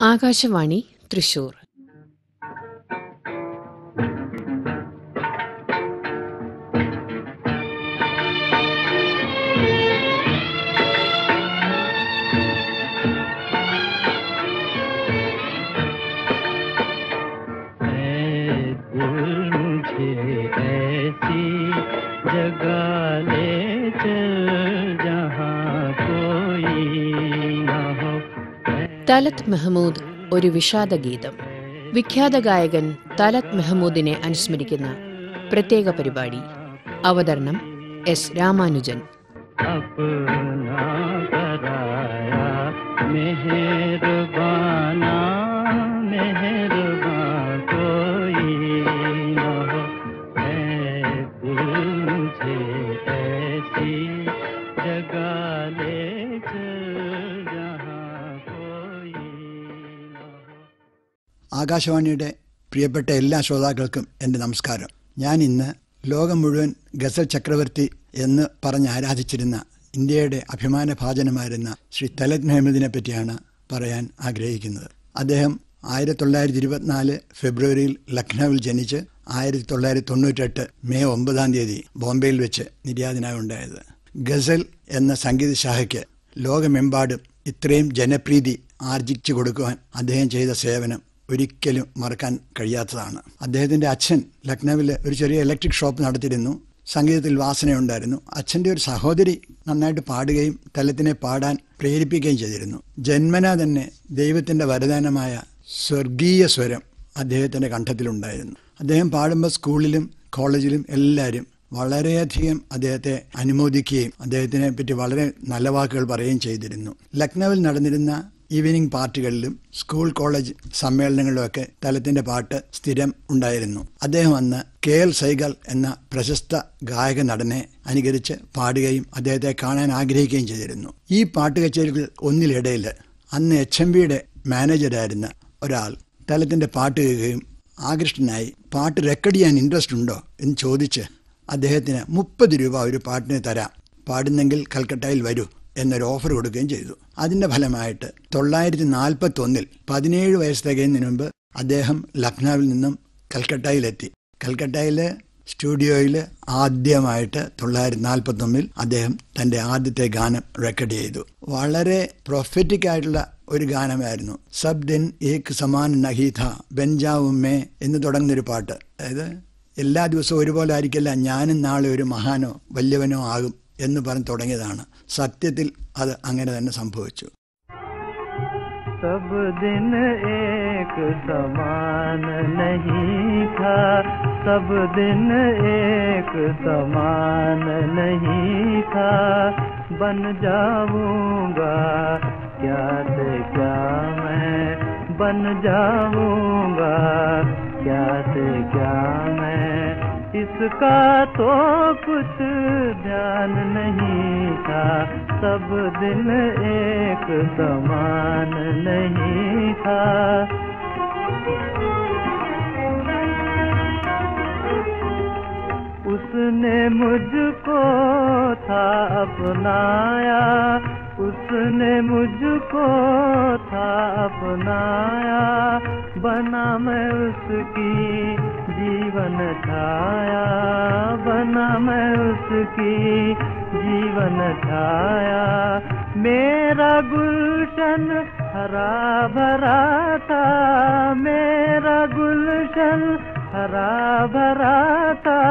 ആകാശവാണി തൃശൂർ ऐ दिल मुझे ऐसी जगा ले चल തലത് മെഹമൂദ് ഒരു വിഷാദഗീതം വിഖ്യാത ഗായകൻ തലത് മെഹമൂദിനെ അനുസ്മരിക്കുന്ന പ്രത്യേക പരിപാടി അവതരണം എസ് രാമാനുജൻ अपना ആകാശവാണിയുടെ പ്രിയപ്പെട്ട എല്ലാ ശ്രോതാക്കൾക്കും എന്റെ നമസ്കാരം. ഞാൻ ഇന്ന് ലോകം മുഴുവൻ ഗസൽ ചക്രവർത്തി എന്ന് പറഞ്ഞ് ആരാധിച്ചിരുന്ന ഇന്ത്യയുടെ അഭിമാന ഭാജനമായിരുന്ന ശ്രീ തലത് മെഹമ്മദിനെ പറ്റിയാണ് പറയാൻ ആഗ്രഹിക്കുന്നത്. അദ്ദേഹം ആയിരത്തി തൊള്ളായിരത്തി ഇരുപത്തിനാല് ഫെബ്രുവരിയിൽ ലക്നൌവിൽ ജനിച്ച് ആയിരത്തി തൊള്ളായിരത്തി തൊണ്ണൂറ്റെട്ട് മെയ് ഒമ്പതാം തീയതി ബോംബെയിൽ വെച്ച് നിര്യാതനായി ഉണ്ടായത്. ഗസൽ എന്ന സംഗീത ശാഖയ്ക്ക് ലോകമെമ്പാടും ഇത്രയും ജനപ്രീതി ആർജിച്ചു കൊടുക്കുവാൻ അദ്ദേഹം ചെയ്ത സേവനം ഒരിക്കലും മറക്കാൻ കഴിയാത്തതാണ്. അദ്ദേഹത്തിന്റെ അച്ഛൻ ലക്നൌവിൽ ഒരു ചെറിയ ഇലക്ട്രിക് ഷോപ്പ് നടത്തിയിരുന്നു. സംഗീതത്തിൽ വാസനയുണ്ടായിരുന്നു. അച്ഛന്റെ ഒരു സഹോദരി നന്നായിട്ട് പാടുകയും തലത്തിനെ പാടാൻ പ്രേരിപ്പിക്കുകയും ചെയ്തിരുന്നു. ജന്മന തന്നെ ദൈവത്തിന്റെ വരദാനമായ സ്വർഗീയ സ്വരം അദ്ദേഹത്തിന്റെ കണ്ഠത്തിലുണ്ടായിരുന്നു. അദ്ദേഹം പാടുമ്പോൾ സ്കൂളിലും കോളേജിലും എല്ലാവരും വളരെയധികം അദ്ദേഹത്തെ അനുമോദിക്കുകയും അദ്ദേഹത്തിനെ പറ്റി വളരെ നല്ല വാക്കുകൾ പറയുകയും ചെയ്തിരുന്നു. ലക്നൌവിൽ നടന്നിരുന്ന ഈവനിംഗ് പാർട്ടികളിലും സ്കൂൾ കോളേജ് സമ്മേളനങ്ങളിലുമൊക്കെ തലത്തിന്റെ പാട്ട് സ്ഥിരം ഉണ്ടായിരുന്നു. അദ്ദേഹം അന്ന് കെ എൽ സൈഗൽ എന്ന പ്രശസ്ത ഗായക നടനെ അനുകരിച്ച് പാടുകയും അദ്ദേഹത്തെ കാണാൻ ആഗ്രഹിക്കുകയും ചെയ്തിരുന്നു. ഈ പാട്ട് കച്ചേരികൾ ഒന്നിലിടയിൽ അന്ന് എച്ച് എം ബിയുടെ മാനേജരായിരുന്ന ഒരാൾ തലത്തിന്റെ പാട്ട് കേൾക്കുകയും ആകൃഷ്ടനായി പാട്ട് റെക്കോർഡ് ചെയ്യാൻ ഇൻട്രസ്റ്റ് ഉണ്ടോ എന്ന് ചോദിച്ച് അദ്ദേഹത്തിന് മുപ്പത് രൂപ ഒരു പാട്ടിന് തരാം. പാടുന്നെങ്കിൽ കൽക്കട്ടയിൽ വരൂ. എന്നൊരു ഓഫർ കൊടുക്കുകയും ചെയ്തു. അതിന്റെ ഫലമായിട്ട് തൊള്ളായിരത്തി നാൽപ്പത്തി ഒന്നിൽ പതിനേഴ് വയസ്സ് തികയുന്നതിന് മുമ്പ് അദ്ദേഹം ലക്നൌവിൽ നിന്നും കൽക്കട്ടയിലെത്തി. കൽക്കട്ടയിലെ സ്റ്റുഡിയോയിൽ ആദ്യമായിട്ട് തൊള്ളായിരത്തി നാൽപ്പത്തി ഒന്നിൽ അദ്ദേഹം തന്റെ ആദ്യത്തെ ഗാനം റെക്കോർഡ് ചെയ്തു. വളരെ പ്രൊഫറ്റിക് ആയിട്ടുള്ള ഒരു ഗാനമായിരുന്നു. സബ് ദിൻ ഏക് സമാൻ നഹീഥ ബെഞ്ചാവുമ്മേ എന്ന് തുടങ്ങുന്നൊരു പാട്ട്. അതായത് എല്ലാ ദിവസവും ഒരുപോലെ ആയിരിക്കില്ല ഞാനും നാളെ ഒരു മഹാനോ വല്യവനോ ആകും എന്ന് പറഞ്ഞ് തുടങ്ങിയതാണ്. സത്യത്തിൽ അത് അങ്ങനെ തന്നെ സംഭവിച്ചു सब दिन एक समान नहीं था सब दिन एक समान नहीं था बन जाऊंगा क्या से क्या मैं बन जाऊंगा क्या से क्या मैं اس کا تو کچھ دھیان نہیں تھا۔ سب دن ایک سمان نہیں تھا۔ اس نے مجھ کو تھا اپنایا۔ اس نے مجھ کو تھا اپنایا۔ بنا میں اس کی جیون چھایا بنا میں اس کی جیون چھایا میرا گلشن ہرا بھرا تھا میرا گلشن ہرا بھرا تھا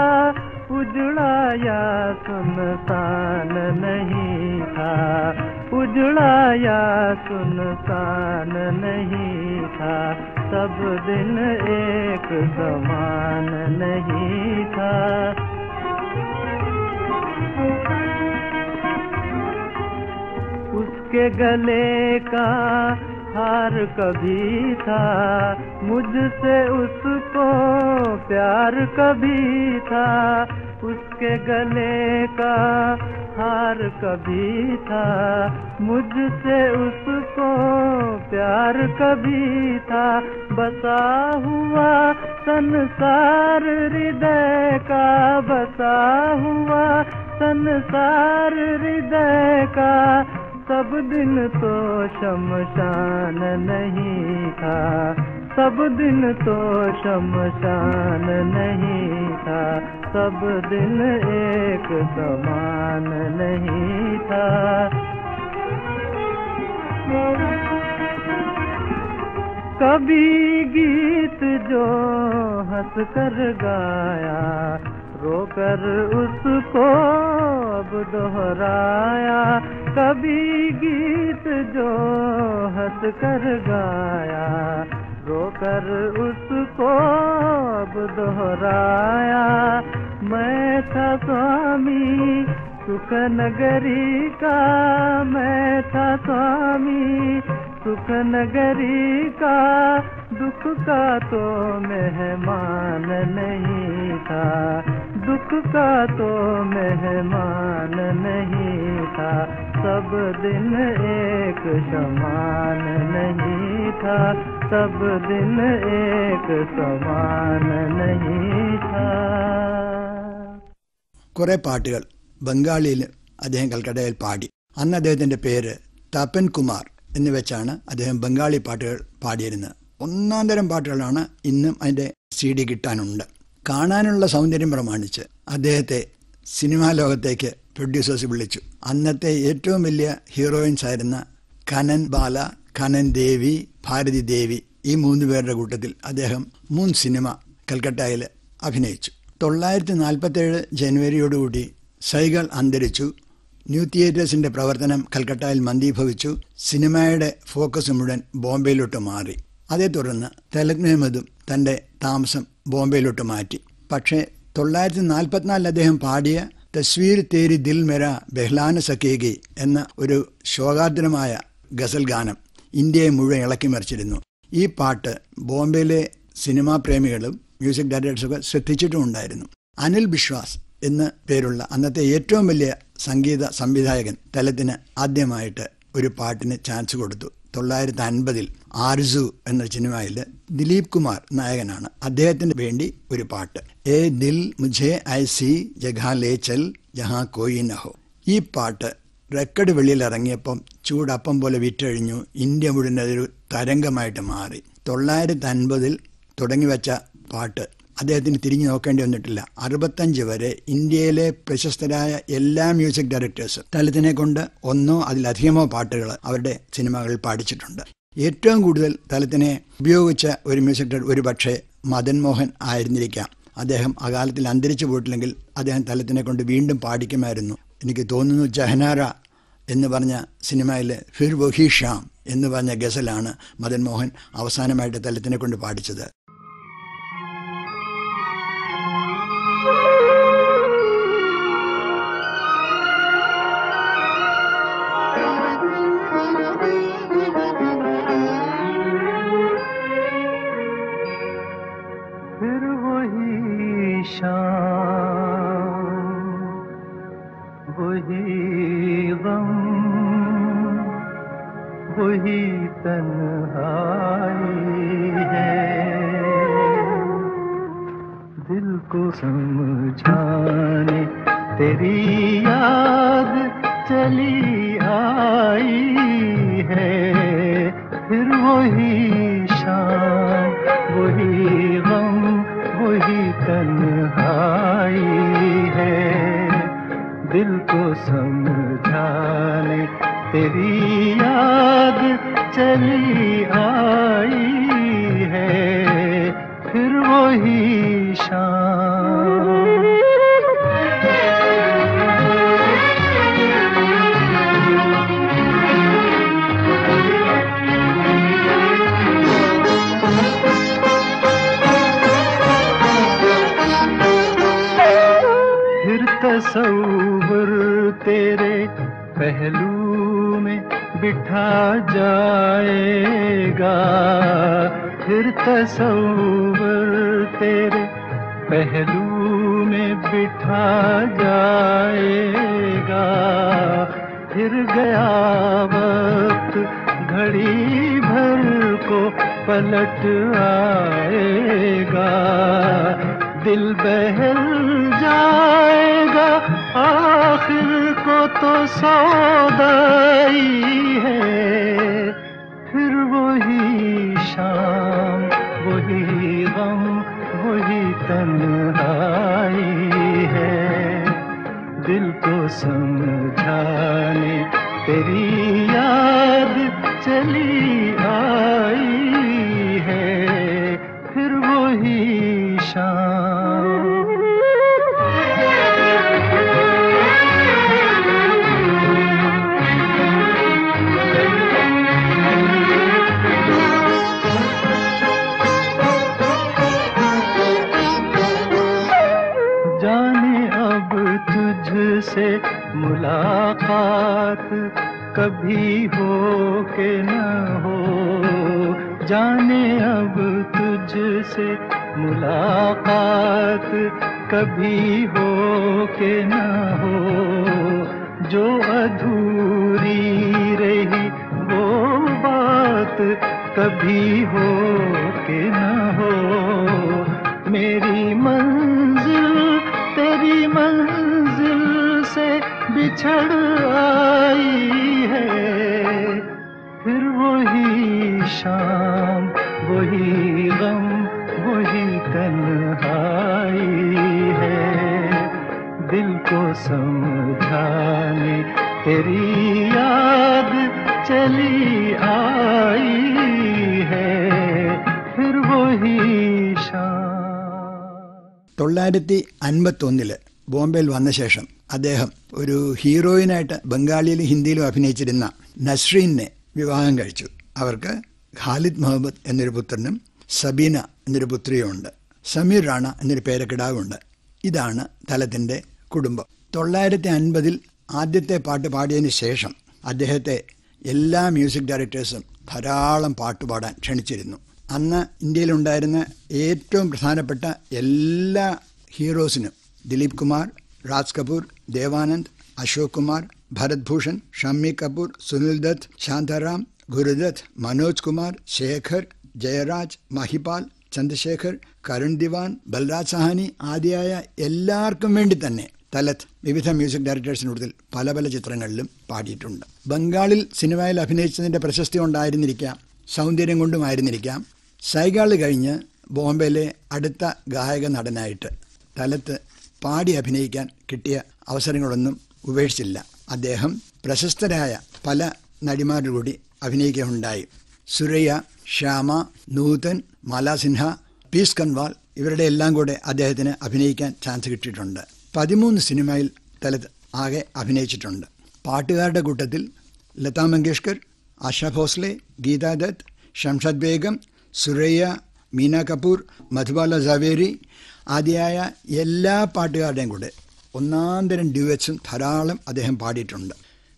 اجڑا یا سنسان نہیں تھا اجڑا یا سنسان نہیں تھا سب دن ایک سمان نہیں تھا۔ اس کے گلے کا ہار کبھی تھا، مجھ سے اس کو پیار کبھی تھا۔ اس کے گلے کا ہار کبھی تھا، مجھ سے اس کو پیار کبھی تھا۔ بسا ہوا سنسار ہردے کا، بسا ہوا سنسار ہردے کا۔ سب دن تو شمشان نہیں تھا۔ سب دن تو شمشان نہیں تھا، سب دن ایک سمان نہیں تھا۔ کبھی گیت جو ہنس کر گایا، رو کر اس کو اب دہرایا۔ کبھی گیت جو ہنس کر گایا رو کر اس کو اب دہرایا۔ میں تھا سوامی سکھ نگری کا، میں تھا سوامی سکھ نگری کا۔ دکھ کا تو مہمان نہیں تھا۔ دکھ کا تو مہمان نہیں تھا۔ सब दिन एक समान नहीं था सब दिन एक समान नहीं था കുറെ പാട്ടുകൾ ബംഗാളിയിൽ അദ്ദേഹം കൽക്കട്ടയിൽ പാടി അന്ന് അദ്ദേഹത്തിന്റെ പേര് തപൻ കുമാർ എന്ന് വെച്ചാണ് അദ്ദേഹം ബംഗാളി പാട്ടുകൾ പാടിയിരുന്നത് ഒന്നാം തരം പാട്ടുകളാണ് ഇന്നും അതിന്റെ സി ഡി കിട്ടാനുണ്ട് കാണാനുള്ള സൗന്ദര്യം പ്രമാണിച്ച് അദ്ദേഹത്തെ സിനിമാ ലോകത്തേക്ക് പ്രൊഡ്യൂസേഴ്സ് വിളിച്ചു. അന്നത്തെ ഏറ്റവും വലിയ ഹീറോയിൻസ് ആയിരുന്ന കനൻ ബാല കനൻ ദേവി ഭാരതി ദേവി ഈ മൂന്ന് പേരുടെ കൂട്ടത്തിൽ അദ്ദേഹം മൂന്ന് സിനിമ കൽക്കട്ടയിൽ അഭിനയിച്ചു. തൊള്ളായിരത്തി നാൽപ്പത്തേഴ് ജനുവരിയോടുകൂടി സൈകൾ അന്തരിച്ചു. ന്യൂ തിയേറ്റേഴ്സിന്റെ പ്രവർത്തനം കൽക്കട്ടയിൽ മന്ദീഭവിച്ചു. സിനിമയുടെ ഫോക്കസ് മുഴുവൻ ബോംബെയിലോട്ട് മാറി. അതേ തുടർന്ന് തെലക് തന്റെ താമസം ബോംബെയിലോട്ട് മാറ്റി. പക്ഷേ തൊള്ളായിരത്തി നാൽപ്പത്തിനാലിൽ അദ്ദേഹം പാടിയ തസ്വീർ തേരി ദിൽ മെര ബെഹ്ലാന സക്കേഗി എന്ന ഒരു ശോകാദ്രമായ ഗസൽ ഗാനം ഇന്ത്യയെ മുഴുവൻ ഇളക്കിമറിച്ചിരുന്നു ഈ പാട്ട് ബോംബെയിലെ സിനിമാ പ്രേമികളും മ്യൂസിക് ഡയറക്ടേഴ്സൊക്കെ ശ്രദ്ധിച്ചിട്ടുമുണ്ടായിരുന്നു അനിൽ ബിശ്വാസ് എന്ന് പേരുള്ള അന്നത്തെ ഏറ്റവും വലിയ സംഗീത സംവിധായകൻ തലത്തിന് ആദ്യമായിട്ട് ഒരു പാട്ടിന് ചാൻസ് കൊടുത്തു. തൊള്ളായിരത്തി അൻപതിൽ ആർസു എന്ന സിനിമയിൽ ദിലീപ് കുമാർ നായകനാണ്. അദ്ദേഹത്തിന് വേണ്ടി ഒരു പാട്ട്. എ ദിൽ മുझे ഐസി ജഗാ ലേ ചൽ ജഹാ കോയി നഹോ ഈ പാട്ട് റെക്കോർഡ് വെളിയിൽ ഇറങ്ങിയപ്പം ചൂടപ്പം പോലെ വിറ്റഴിഞ്ഞു. ഇന്ത്യ മുഴുവൻ അതൊരു തരംഗമായിട്ട് മാറി. തൊള്ളായിരത്തി അൻപതിൽ തുടങ്ങി വെച്ച പാട്ട് അദ്ദേഹത്തിന് തിരിഞ്ഞു നോക്കേണ്ടി വന്നിട്ടില്ല. അറുപത്തഞ്ച് വരെ ഇന്ത്യയിലെ പ്രശസ്തരായ എല്ലാ മ്യൂസിക് ഡയറക്ടേഴ്സും തലത്തിനെ കൊണ്ട് ഒന്നോ അതിലധികമോ പാട്ടുകൾ അവരുടെ സിനിമകളിൽ പാടിച്ചിട്ടുണ്ട്. ഏറ്റവും കൂടുതൽ തലത്തിനെ ഉപയോഗിച്ച ഒരു മ്യൂസിക് ഡയറക്ടർ ഒരു പക്ഷേ മദൻ മോഹൻ ആയിരുന്നിരിക്കാം. അദ്ദേഹം അകാലത്തിൽ അന്തരിച്ചു പോയിട്ടില്ലെങ്കിൽ അദ്ദേഹം തലത്തിനെ കൊണ്ട് വീണ്ടും പാടിക്കുമായിരുന്നു. എനിക്ക് തോന്നുന്നു ജഹനാര എന്ന് പറഞ്ഞ സിനിമയിലെ ഫിർ വഹി ഷാം എന്ന് പറഞ്ഞ ഗസലാണ് മദൻ മോഹൻ അവസാനമായിട്ട് തലത്തിനെ കൊണ്ട് പാടിച്ചത്. تصور تیرے پہلو میں بٹھا جائے گا پھر تصور تیرے پہلو میں بٹھا جائے گا پھر گیا وقت گھڑی بھر کو پلٹ آئے گا دل بہل جائے گا۔ آخر کو تو سودائی ہے۔ پھر وہی شام، وہی غم، وہی تنہائی ہے۔ دل کو سمجھانے، تیری یاد چلی آئی ہے۔ پھر وہی شام ملاقات کبھی ہو کہ نہ ہو۔ جانے اب تجھ سے ملاقات کبھی ہو کہ نہ ہو۔ جو ادھوری رہی وہ بات کبھی ہو کہ نہ ہو۔ میری منزل تیری منزل سے बिछड़ आई है फिर वही शाम वही गम वही तन्हाई है दिल को समझाने तेरी याद चली आई है फिर वही शाम തൊള്ളായിരത്തി അൻപത്തൊന്നില് ബോംബെയിൽ വന്ന ശേഷം അദ്ദേഹം ഒരു ഹീറോയിനായിട്ട് ബംഗാളിയിലും ഹിന്ദിയിലും അഭിനയിച്ചിരുന്ന നസ്രീനെ വിവാഹം കഴിച്ചു. അവർക്ക് ഖാലിദ് മുഹമ്മദ് എന്നൊരു പുത്രനും സബീന എന്നൊരു പുത്രിയുമുണ്ട് സമീർ റാണ എന്നൊരു പേരക്കിടാവുണ്ട് ഇതാണ് തലത്തിന്റെ കുടുംബം. തൊള്ളായിരത്തി അൻപതിൽ ആദ്യത്തെ പാട്ട് പാടിയതിന് ശേഷം അദ്ദേഹത്തെ എല്ലാ മ്യൂസിക് ഡയറക്ടേഴ്സും ധാരാളം പാട്ട് പാടാൻ ക്ഷണിച്ചിരുന്നു. അന്ന് ഇന്ത്യയിലുണ്ടായിരുന്ന ഏറ്റവും പ്രധാനപ്പെട്ട എല്ലാ ഹീറോസിനും ദിലീപ് കുമാർ രാജ് കപൂർ ദേവാനന്ദ് അശോക് കുമാർ ഭരത് ഭൂഷൺ ഷമ്മി കപൂർ സുനിൽ ദത്ത് ശാന്തറാം ഗുരുദത്ത് മനോജ് കുമാർ ശേഖർ ജയരാജ് മഹിപാൽ ചന്ദ്രശേഖർ കരുൺ ദിവാൻ ബൽരാജ് സഹാനി ആദിയായ എല്ലാവർക്കും വേണ്ടി തന്നെ തലത്ത് വിവിധ മ്യൂസിക് ഡയറക്ടേഴ്സിനോടത്തിൽ പല പല ചിത്രങ്ങളിലും പാടിയിട്ടുണ്ട്. ബംഗാളിൽ സിനിമയിൽ അഭിനയിച്ചതിന്റെ പ്രശസ്തി കൊണ്ടായിരുന്നിരിക്കാം സൗന്ദര്യം കൊണ്ടും കൊണ്ടുമായിരുന്നിരിക്കാം സൈഗാൾ കഴിഞ്ഞ് ബോംബെയിലെ അടുത്ത ഗായക നടനായിട്ട് തലത്ത് പാടി അഭിനയിക്കാൻ കിട്ടിയ അവസരങ്ങളൊന്നും ഉപേക്ഷിച്ചില്ല. അദ്ദേഹം പ്രശസ്തരായ പല നടിമാരുടെ കൂടി അഭിനയിക്കുകയുണ്ടായി. സുരയ്യ ശ്യാമ നൂതൻ മാലാസിൻഹ പീസ് കൻവാൾ ഇവരുടെ എല്ലാം കൂടെ അദ്ദേഹത്തിന് അഭിനയിക്കാൻ ചാൻസ് കിട്ടിയിട്ടുണ്ട്. പതിമൂന്ന് സിനിമയിൽ തലത്ത് ആകെ അഭിനയിച്ചിട്ടുണ്ട്. പാട്ടുകാരുടെ കൂട്ടത്തിൽ ലതാ മങ്കേഷ്കർ ആശാ ഭോസ്ലെ ഗീതാ ദത്ത് ഷംഷദ് ബേഗം സുരയ്യ മീന കപൂർ മധുബാല സവേരി ആദ്യമായ എല്ലാ പാട്ടുകാരുടെയും കൂടെ ഒന്നാന്തരം ഡ്യുവറ്റ്സും ധാരാളം അദ്ദേഹം പാടിയിട്ടുണ്ട്.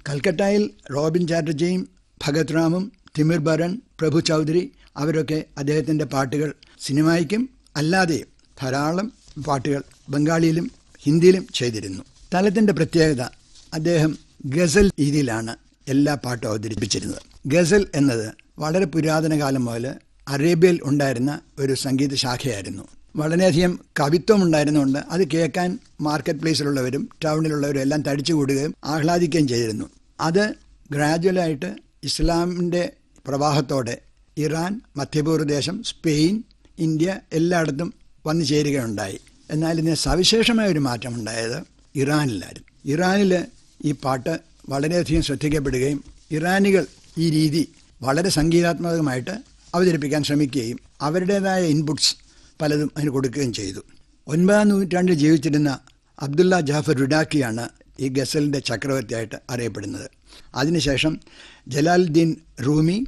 കൽക്കട്ടയിൽ റോബിൻ ചാറ്റർജിയും ഭഗത് റാമും തിമിർ ബരൺ പ്രഭു ചൗധരി അവരൊക്കെ അദ്ദേഹത്തിന്റെ പാട്ടുകൾ സിനിമയ്ക്കും അല്ലാതെയും ധാരാളം പാട്ടുകൾ ബംഗാളിയിലും ഹിന്ദിയിലും ചെയ്തിരുന്നു. തലത്തിന്റെ പ്രത്യേകത അദ്ദേഹം ഗസൽ രീതിയിലാണ് എല്ലാ പാട്ടും അവതരിപ്പിച്ചിരുന്നത്. ഗസൽ എന്നത് വളരെ പുരാതന കാലം മുതൽ അറേബ്യയിൽ ഉണ്ടായിരുന്ന ഒരു സംഗീത ശാഖയായിരുന്നു. വളരെയധികം കവിത്വം ഉണ്ടായിരുന്നുകൊണ്ട് അത് കേൾക്കാൻ മാർക്കറ്റ് പ്ലേസിലുള്ളവരും ടൗണിലുള്ളവരും എല്ലാം തടിച്ചു കൂടുകയും ആഹ്ലാദിക്കുകയും ചെയ്തിരുന്നു. അത് ഗ്രാജുവലായിട്ട് ഇസ്ലാമിന്റെ പ്രവാഹത്തോടെ ഇറാൻ മധ്യപൂർവദേശം സ്പെയിൻ ഇന്ത്യ എല്ലായിടത്തും വന്നു ചേരുകയുണ്ടായി. എന്നാൽ ഇതിന് സവിശേഷമായ ഒരു മാറ്റമുണ്ടായത് ഇറാനിലായിരുന്നു. ഇറാനിൽ ഈ പാട്ട് വളരെയധികം ശ്രദ്ധിക്കപ്പെടുകയും ഇറാനികൾ ഈ രീതി വളരെ സംഗീതാത്മകമായിട്ട് അവതരിപ്പിക്കാൻ ശ്രമിക്കുകയും അവരുടേതായ ഇൻപുട്സ് പലതും അതിന് കൊടുക്കുകയും ചെയ്തു. ഒൻപതാം നൂറ്റാണ്ടിൽ ജീവിച്ചിരുന്ന അബ്ദുള്ള ജാഫർ റുഡാക്കിയാണ് ഈ ഗസലിന്റെ ചക്രവർത്തിയായിട്ട് അറിയപ്പെടുന്നത്. അതിനുശേഷം ജലാലുദ്ദീൻ റൂമി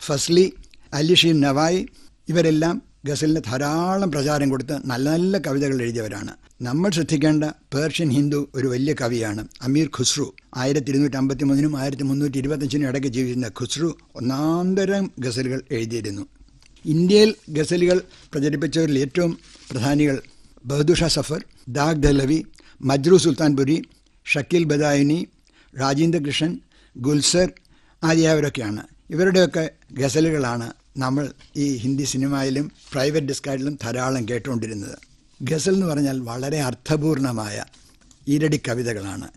ഫസ്ലി അലിഷീൻ നവായി ഇവരെല്ലാം ഗസലിന് ധാരാളം പ്രചാരം കൊടുത്ത് നല്ല നല്ല കവിതകൾ എഴുതിയവരാണ്. നമ്മൾ ശ്രദ്ധിക്കേണ്ട പേർഷ്യൻ ഹിന്ദു ഒരു വലിയ കവിയാണ് അമീർ ഖുസ്രു. ആയിരത്തി ഇരുന്നൂറ്റി അമ്പത്തി മൂന്നിനും ആയിരത്തി മുന്നൂറ്റി ഇരുപത്തഞ്ചിനും ഇടയ്ക്ക് ജീവിച്ചിരുന്ന ഖുസ്രു ഒന്നാന്തരം ഗസലുകൾ എഴുതിയിരുന്നു. ഇന്ത്യയിൽ ഗസലുകൾ പ്രചരിപ്പിച്ചവരിൽ ഏറ്റവും പ്രധാനികൾ ബഹദൂഷ സഫർ ദാഗ് ദലവി മജ്രു സുൽത്താൻപുരി ഷക്കീൽ ബദായിനി രാജേന്ദ്ര കൃഷ്ണൻ ഗുൽസർ ആദിയായവരൊക്കെയാണ് ഇവരുടെയൊക്കെ ഗസലുകളാണ് നമ്മൾ ഈ ഹിന്ദി സിനിമയിലും പ്രൈവറ്റ് ഡിസ്കാർഡിലും ധാരാളം കേട്ടുകൊണ്ടിരുന്നത്. ഗസൽ എന്ന് പറഞ്ഞാൽ വളരെ അർത്ഥപൂർണമായ ഈരടി കവിതകളാണ്.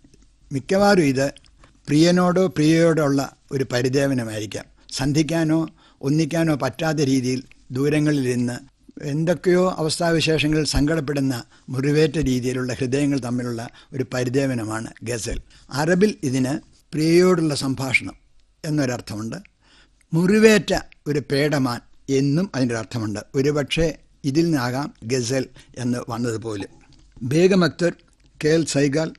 മിക്കവാറും ഇത് പ്രിയനോടോ പ്രിയയോടോ ഉള്ള ഒരു പരിദേവനമായിരിക്കാം. സന്ധിക്കാനോ ഒന്നിക്കാനോ പറ്റാത്ത രീതിയിൽ ദൂരങ്ങളിൽ ദൂരങ്ങളിലിരുന്ന് എന്തൊക്കെയോ അവസ്ഥാവിശേഷങ്ങളിൽ സങ്കടപ്പെടുന്ന മുറിവേറ്റ രീതിയിലുള്ള ഹൃദയങ്ങൾ തമ്മിലുള്ള ഒരു പരിദേവനമാണ് ഗസൽ. അറബിൽ ഇതിന് പ്രിയയോടുള്ള സംഭാഷണം എന്നൊരർത്ഥമുണ്ട്. മുറിവേറ്റ ഒരു പേടമാൻ എന്നും അതിന്റെ അർത്ഥമുണ്ട്. ഒരുപക്ഷെ ഇതിൽ നിന്നാകാം ഗസൽ എന്ന് വന്നതുപോലെ. ബേഗം അക്തർ കെ എൽ സൈഗാൽ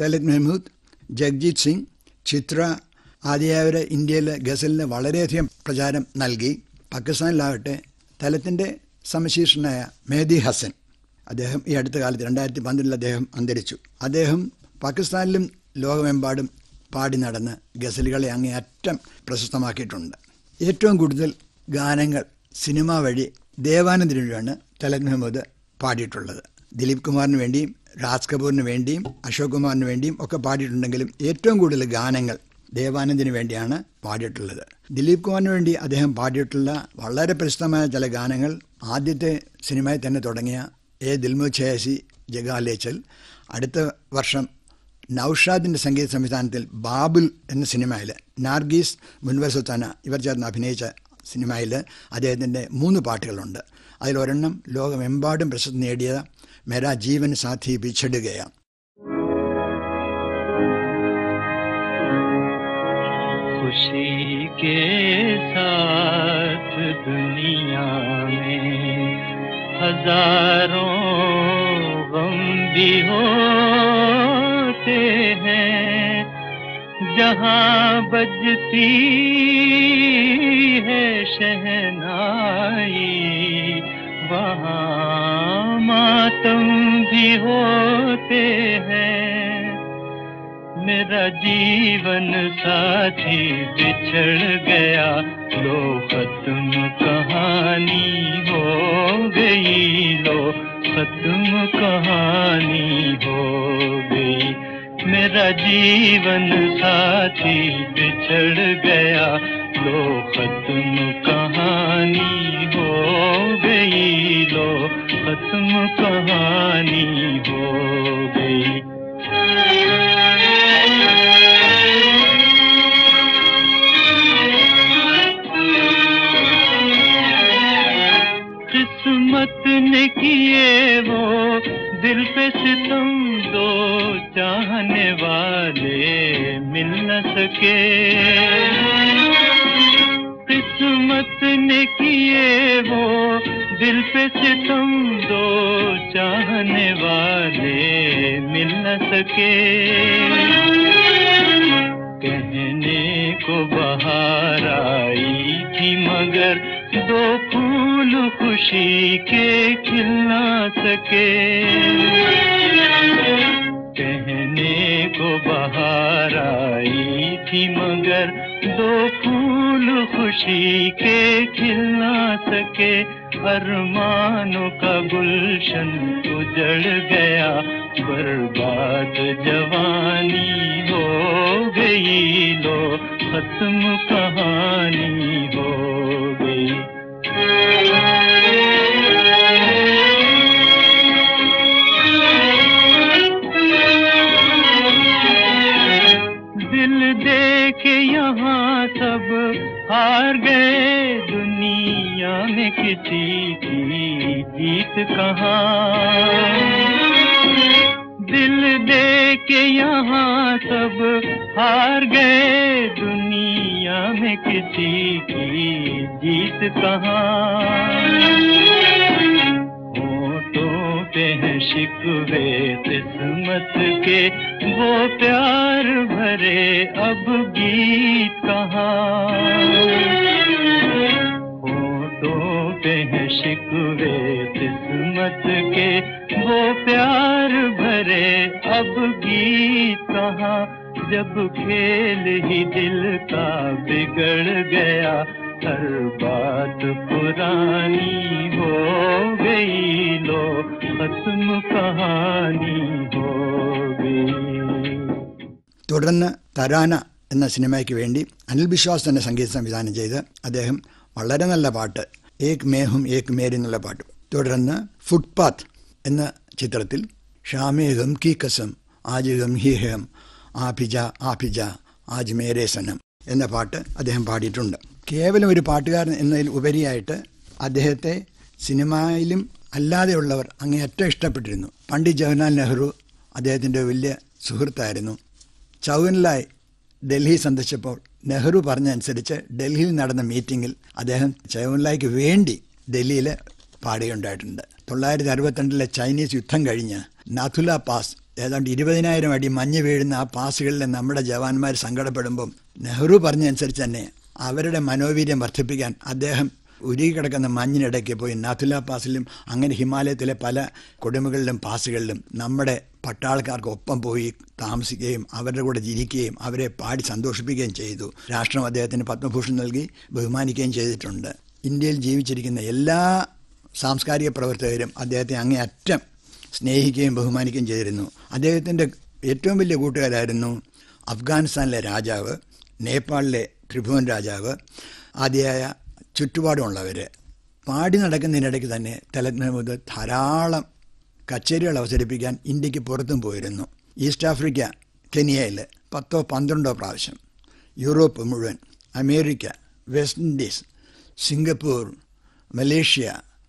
തലത് മെഹ്മൂദ് ജഗ്ജീത് സിംഗ് ചിത്ര ആദ്യവരെ ഇന്ത്യയിലെ ഗസലിന് വളരെയധികം പ്രചാരം നൽകി. പാകിസ്ഥാനിലാകട്ടെ തലത്തിന്റെ സമശീർഷനായ മേദി ഹസൻ. അദ്ദേഹം ഈ അടുത്ത കാലത്ത് രണ്ടായിരത്തി പന്ത്രണ്ടിൽ അദ്ദേഹം അന്തരിച്ചു. അദ്ദേഹം പാകിസ്ഥാനിലും ലോകമെമ്പാടും പാടി നടന്ന് ഗസലുകളെ അങ്ങേയറ്റം പ്രശസ്തമാക്കിയിട്ടുണ്ട്. ഏറ്റവും കൂടുതൽ ഗാനങ്ങൾ സിനിമ വഴി ദേവാനന്ദിന് തലക് മുഹമ്മദ് പാടിയിട്ടുള്ളത്. ദിലീപ് കുമാറിന് വേണ്ടിയും രാജ് കപൂറിന് വേണ്ടിയും അശോക് കുമാറിന് വേണ്ടിയും ഒക്കെ പാടിയിട്ടുണ്ടെങ്കിലും ഏറ്റവും കൂടുതൽ ഗാനങ്ങൾ ദേവാനന്ദിന് വേണ്ടിയാണ് പാടിയിട്ടുള്ളത്. ദിലീപ് കുമാറിന് വേണ്ടി അദ്ദേഹം പാടിയിട്ടുള്ള വളരെ പ്രശസ്തമായ ചില ഗാനങ്ങൾ ആദ്യത്തെ സിനിമയിൽ തന്നെ തുടങ്ങിയ എ ദിൽമു ഛേസി ജഗാലേച്ചൽ അടുത്ത വർഷം നൌഷാദിന്റെ സംഗീത സംവിധാനത്തിൽ ബാബുൽ എന്ന സിനിമയിൽ നാർഗീസ് മുൻവർ സുൽത്താന ഇവർ ചേർന്ന് അഭിനയിച്ച സിനിമയിൽ അദ്ദേഹത്തിന്റെ മൂന്ന് പാട്ടുകളുണ്ട്. അതിലൊരെണ്ണം ലോകമെമ്പാടും പ്രശസ്തി നേടിയ മേരാ ജീവൻ സാധി പിച്ചിടുകയാണ് खुशी के साथ दुनिया में हजारों गम भी हो بجتے ہیں، جہاں بجتی ہے شہنائی، وہاں ماتم بھی ہوتے ہیں۔ میرا جیون ساتھی بچھڑ گیا لو ختم کہانی ہو گئی لو ختم کہانی ہو گئی۔ میرا جیون ساتھی بچھڑ گیا۔ لو ختم کہانی ہو گئی، لو ختم کہانی ہو گئی۔ قسمت نے کیے وہ دل پہ ستم چاہنے والے مل نہ سکے قسمت نے کیے وہ دل پہ سے تم دو چاہنے والے مل نہ سکے کہنے کو بہار آئی تھی مگر دو پھول خوشی کے کھلنا سکے۔ کو بہار آئی تھی، مگر دو پھول خوشی کے کھل نہ سکے۔ ارمانوں کا گلشن اجڑ گیا۔ برباد جوانی ہو گئی، لو ختم کہانی ہو گئی۔ مچی تھی جیت کہاں؟ دل دے کے یہاں سب ہار گئے دنیا میں کسی کی جیت کہاں؟ تو پہ شکوے قسمت کے، وہ پیار بھرے اب گیت کہاں؟ हैं शिकवे किस्मत के वो प्यार भरे अब गीत कहाँ जब खेल ही दिल का बिगड़ गया हर बात पुरानी हो गई लो खत्म कहानी हो गई തുടർന്ന് തരാന എന്ന സിനിമയ്ക്ക് വേണ്ടി അനിൽ ബിശ്വാസ് തന്നെ സംഗീത സംവിധാനം ചെയ്ത് അദ്ദേഹം വളരെ നല്ല പാട്ട് ഏക് മേഹും ഏക് മേരി എന്നുള്ള പാട്ട്. തുടർന്ന് ഫുട്പാത്ത് എന്ന ചിത്രത്തിൽ ഷാമേ ഗം കി കസം ആജ് ഹേം ആഫിജ ആഫിജ ആജ് മേരേ സനം എന്ന പാട്ട് അദ്ദേഹം പാടിയിട്ടുണ്ട്. കേവലം ഒരു പാട്ടുകാരൻ എന്നതിൽ ഉപരിയായിട്ട് അദ്ദേഹത്തെ സിനിമയിലും അല്ലാതെയുള്ളവർ അങ്ങേയറ്റം ഇഷ്ടപ്പെട്ടിരുന്നു. പണ്ഡിറ്റ് ജവഹർലാൽ നെഹ്റു അദ്ദേഹത്തിന്റെ വലിയ സുഹൃത്തായിരുന്നു. ചൗവൻലായ് ഡൽഹി സന്ദർശിച്ചപ്പോൾ നെഹ്റു പറഞ്ഞനുസരിച്ച് ഡൽഹിയിൽ നടന്ന മീറ്റിങ്ങിൽ അദ്ദേഹം ചൈവൻലായ്ക്ക് വേണ്ടി ഡൽഹിയിൽ പാടുകയുണ്ടായിട്ടുണ്ട് തൊള്ളായിരത്തി അറുപത്തിരണ്ടിലെ ചൈനീസ് യുദ്ധം കഴിഞ്ഞ് നാഥുല പാസ് ഏതാണ്ട് ഇരുപതിനായിരം അടി മഞ്ഞ് വീഴുന്ന ആ പാസുകളിൽ നമ്മുടെ ജവാന്മാർ സങ്കടപ്പെടുമ്പം നെഹ്റു പറഞ്ഞനുസരിച്ച് തന്നെ അവരുടെ മനോവീര്യം വർദ്ധിപ്പിക്കാൻ അദ്ദേഹം ഉരുകിക്കിടക്കുന്ന മഞ്ഞിനിടയ്ക്ക് പോയി നാഥുല പാസിലും അങ്ങനെ ഹിമാലയത്തിലെ പല കൊടുമുകളിലും പാസുകളിലും നമ്മുടെ പട്ടാൾക്കാർക്ക് ഒപ്പം പോയി താമസിക്കുകയും അവരുടെ കൂടെ ജീവിക്കുകയും അവരെ പാടി സന്തോഷിപ്പിക്കുകയും ചെയ്തു. രാഷ്ട്രം അദ്ദേഹത്തിന് പത്മഭൂഷൺ നൽകി ബഹുമാനിക്കുകയും ചെയ്തിട്ടുണ്ട്. ഇന്ത്യയിൽ ജീവിച്ചിരിക്കുന്ന എല്ലാ സാംസ്കാരിക പ്രവർത്തകരും അദ്ദേഹത്തെ അങ്ങേയറ്റം സ്നേഹിക്കുകയും ബഹുമാനിക്കുകയും ചെയ്തിരുന്നു. അദ്ദേഹത്തിന്റെ ഏറ്റവും വലിയ കൂട്ടുകാരായിരുന്നു അഫ്ഗാനിസ്ഥാനിലെ രാജാവ് നേപ്പാളിലെ ത്രിഭുവൻ രാജാവ് ആദ്യമായ ചുറ്റുപാടുമുള്ളവർ പാടി നടക്കുന്നതിനിടയ്ക്ക് തന്നെ മെഹമ്മൂദ് ധാരാളം കച്ചേരികൾ അവതരിപ്പിക്കാൻ ഇന്ത്യയ്ക്ക് പുറത്തും പോയിരുന്നു. ഈസ്റ്റ് ആഫ്രിക്ക കെനിയയിൽ പത്തോ പന്ത്രണ്ടോ പ്രാവശ്യം. യൂറോപ്പ് മുഴുവൻ America West Indies Singapore Malaysia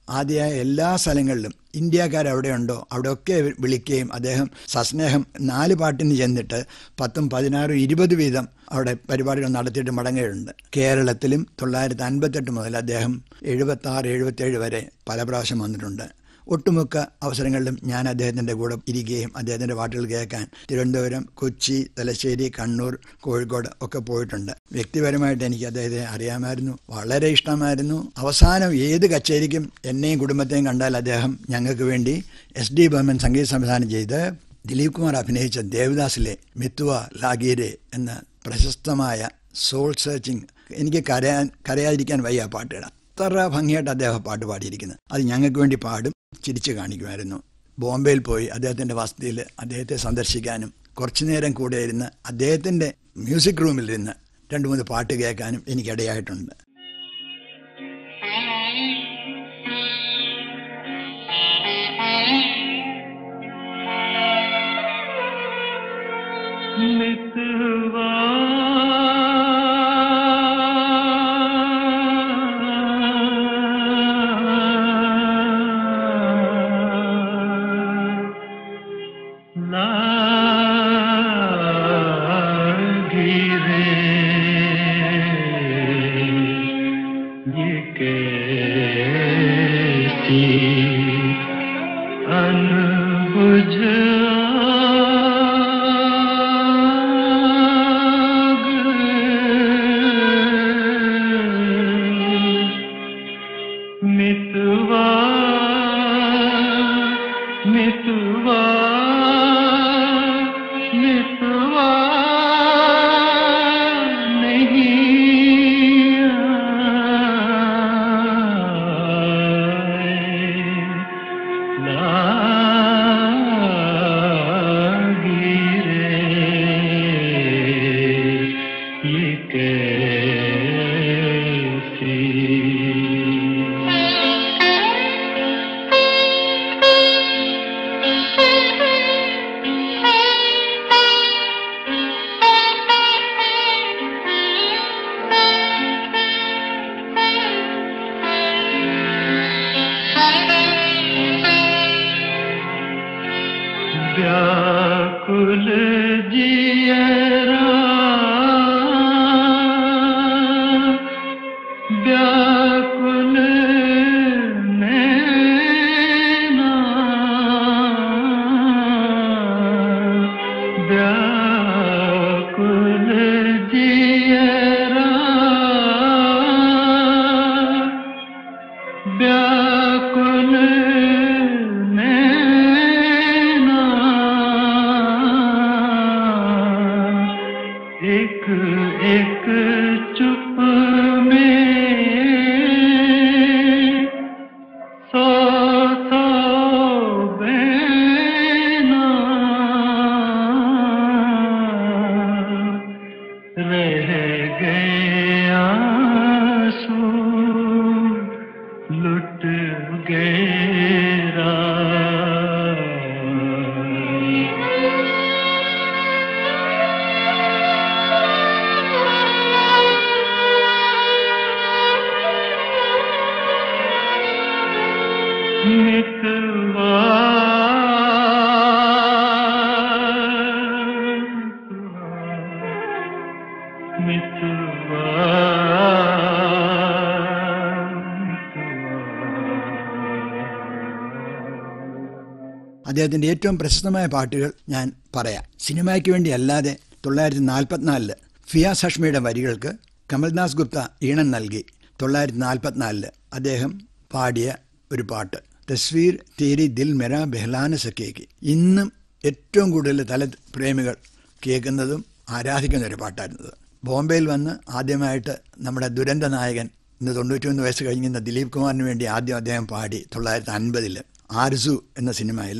ആദ്യമായ എല്ലാ സ്ഥലങ്ങളിലും ഇന്ത്യക്കാർ എവിടെയുണ്ടോ അവിടെയൊക്കെ വിളിക്കുകയും അദ്ദേഹം സസ്നേഹം നാല് പാട്ടിന് ചെന്നിട്ട് പത്തും പതിനാറും ഇരുപത് വീതം അവിടെ പരിപാടികൾ നടത്തിയിട്ട് മടങ്ങുകയുണ്ട്. കേരളത്തിലും തൊള്ളായിരത്തി അൻപത്തെട്ട് മുതൽ അദ്ദേഹം എഴുപത്തി ആറ് എഴുപത്തേഴ് വരെ പല പ്രാവശ്യം വന്നിട്ടുണ്ട്. ഒട്ടുമുക്ക അവസരങ്ങളിലും ഞാൻ അദ്ദേഹത്തിന്റെ കൂടെ ഇരിക്കുകയും അദ്ദേഹത്തിന്റെ പാട്ടുകൾ കേൾക്കാൻ തിരുവനന്തപുരം കൊച്ചി തലശ്ശേരി കണ്ണൂർ കോഴിക്കോട് ഒക്കെ പോയിട്ടുണ്ട്. വ്യക്തിപരമായിട്ട് എനിക്ക് അദ്ദേഹത്തെ അറിയാമായിരുന്നു. വളരെ ഇഷ്ടമായിരുന്നു. അവസാനം ഏത് കച്ചേരിക്കും എന്നെയും കുടുംബത്തെയും കണ്ടാൽ അദ്ദേഹം ഞങ്ങൾക്ക് വേണ്ടി എസ് ഡി ബർമൻ സംഗീത സംവിധാനം ചെയ്ത് ദിലീപ് കുമാർ അഭിനയിച്ച ദേവദാസിലെ മിത്തുവ ലാഗീരെ എന്ന പ്രശസ്തമായ സോൾ സെർച്ചിങ് എനിക്ക് കരയാൻ കരയാതിരിക്കാൻ വയ്യ പാട്ടുകൾ അത്ര ഭംഗിയായിട്ട് അദ്ദേഹം പാട്ട് പാടിയിരിക്കുന്നത് അത് ഞങ്ങൾക്ക് വേണ്ടി പാടും ചിരിച്ചു കാണിക്കുമായിരുന്നു. ബോംബെയിൽ പോയി അദ്ദേഹത്തിന്റെ വസതിയിൽ അദ്ദേഹത്തെ സന്ദർശിക്കാനും കുറച്ചു നേരം കൂടെ ഇരുന്ന് അദ്ദേഹത്തിന്റെ മ്യൂസിക് റൂമിൽ ഇരുന്ന് രണ്ട് മൂന്ന് പാട്ട് കേൾക്കാനും എനിക്കിടയായിട്ടുണ്ട്. നിത്തുവാ അദ്ദേഹത്തിന്റെ ഏറ്റവും പ്രശസ്തമായ പാട്ടുകൾ ഞാൻ പറയാം. സിനിമയ്ക്ക് വേണ്ടി അല്ലാതെ തൊള്ളായിരത്തി നാൽപ്പത്തിനാലിൽ ഫിയാസ് ഹഷ്മിയുടെ വരികൾക്ക് കമൽദാസ് ഗുപ്ത ഈണം നൽകി. തൊള്ളായിരത്തി നാൽപ്പത്തിനാലിൽ അദ്ദേഹം പാടിയ ഒരു പാട്ട് തസ്വീർ തേരി ദിൽ മെറ ബെഹ്ലാന സക്കേക്ക് ഇന്നും ഏറ്റവും കൂടുതൽ തല പ്രേമികൾ കേൾക്കുന്നതും ആരാധിക്കുന്ന ഒരു പാട്ടായിരുന്നത്. ബോംബെയിൽ വന്ന് ആദ്യമായിട്ട് നമ്മുടെ ദുരന്ത നായകൻ ഇന്ന് തൊണ്ണൂറ്റിയൊന്ന് വയസ്സ് കഴിഞ്ഞിരുന്ന ദിലീപ് കുമാറിന് വേണ്ടി ആദ്യം അദ്ദേഹം പാടി തൊള്ളായിരത്തി അൻപതിൽ ആർസു എന്ന സിനിമയിൽ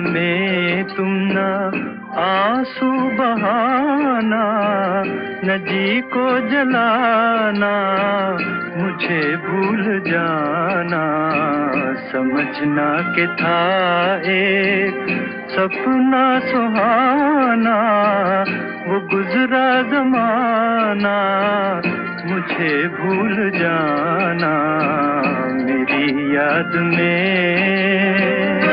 میں تم نہ آنسو بہانا نجی کو جلانا، مجھے بھول جانا۔ سمجھنا کہ تھا ایک سپنا سہانا، وہ گزرا زمانہ۔ مجھے بھول جانا، میری یاد میں۔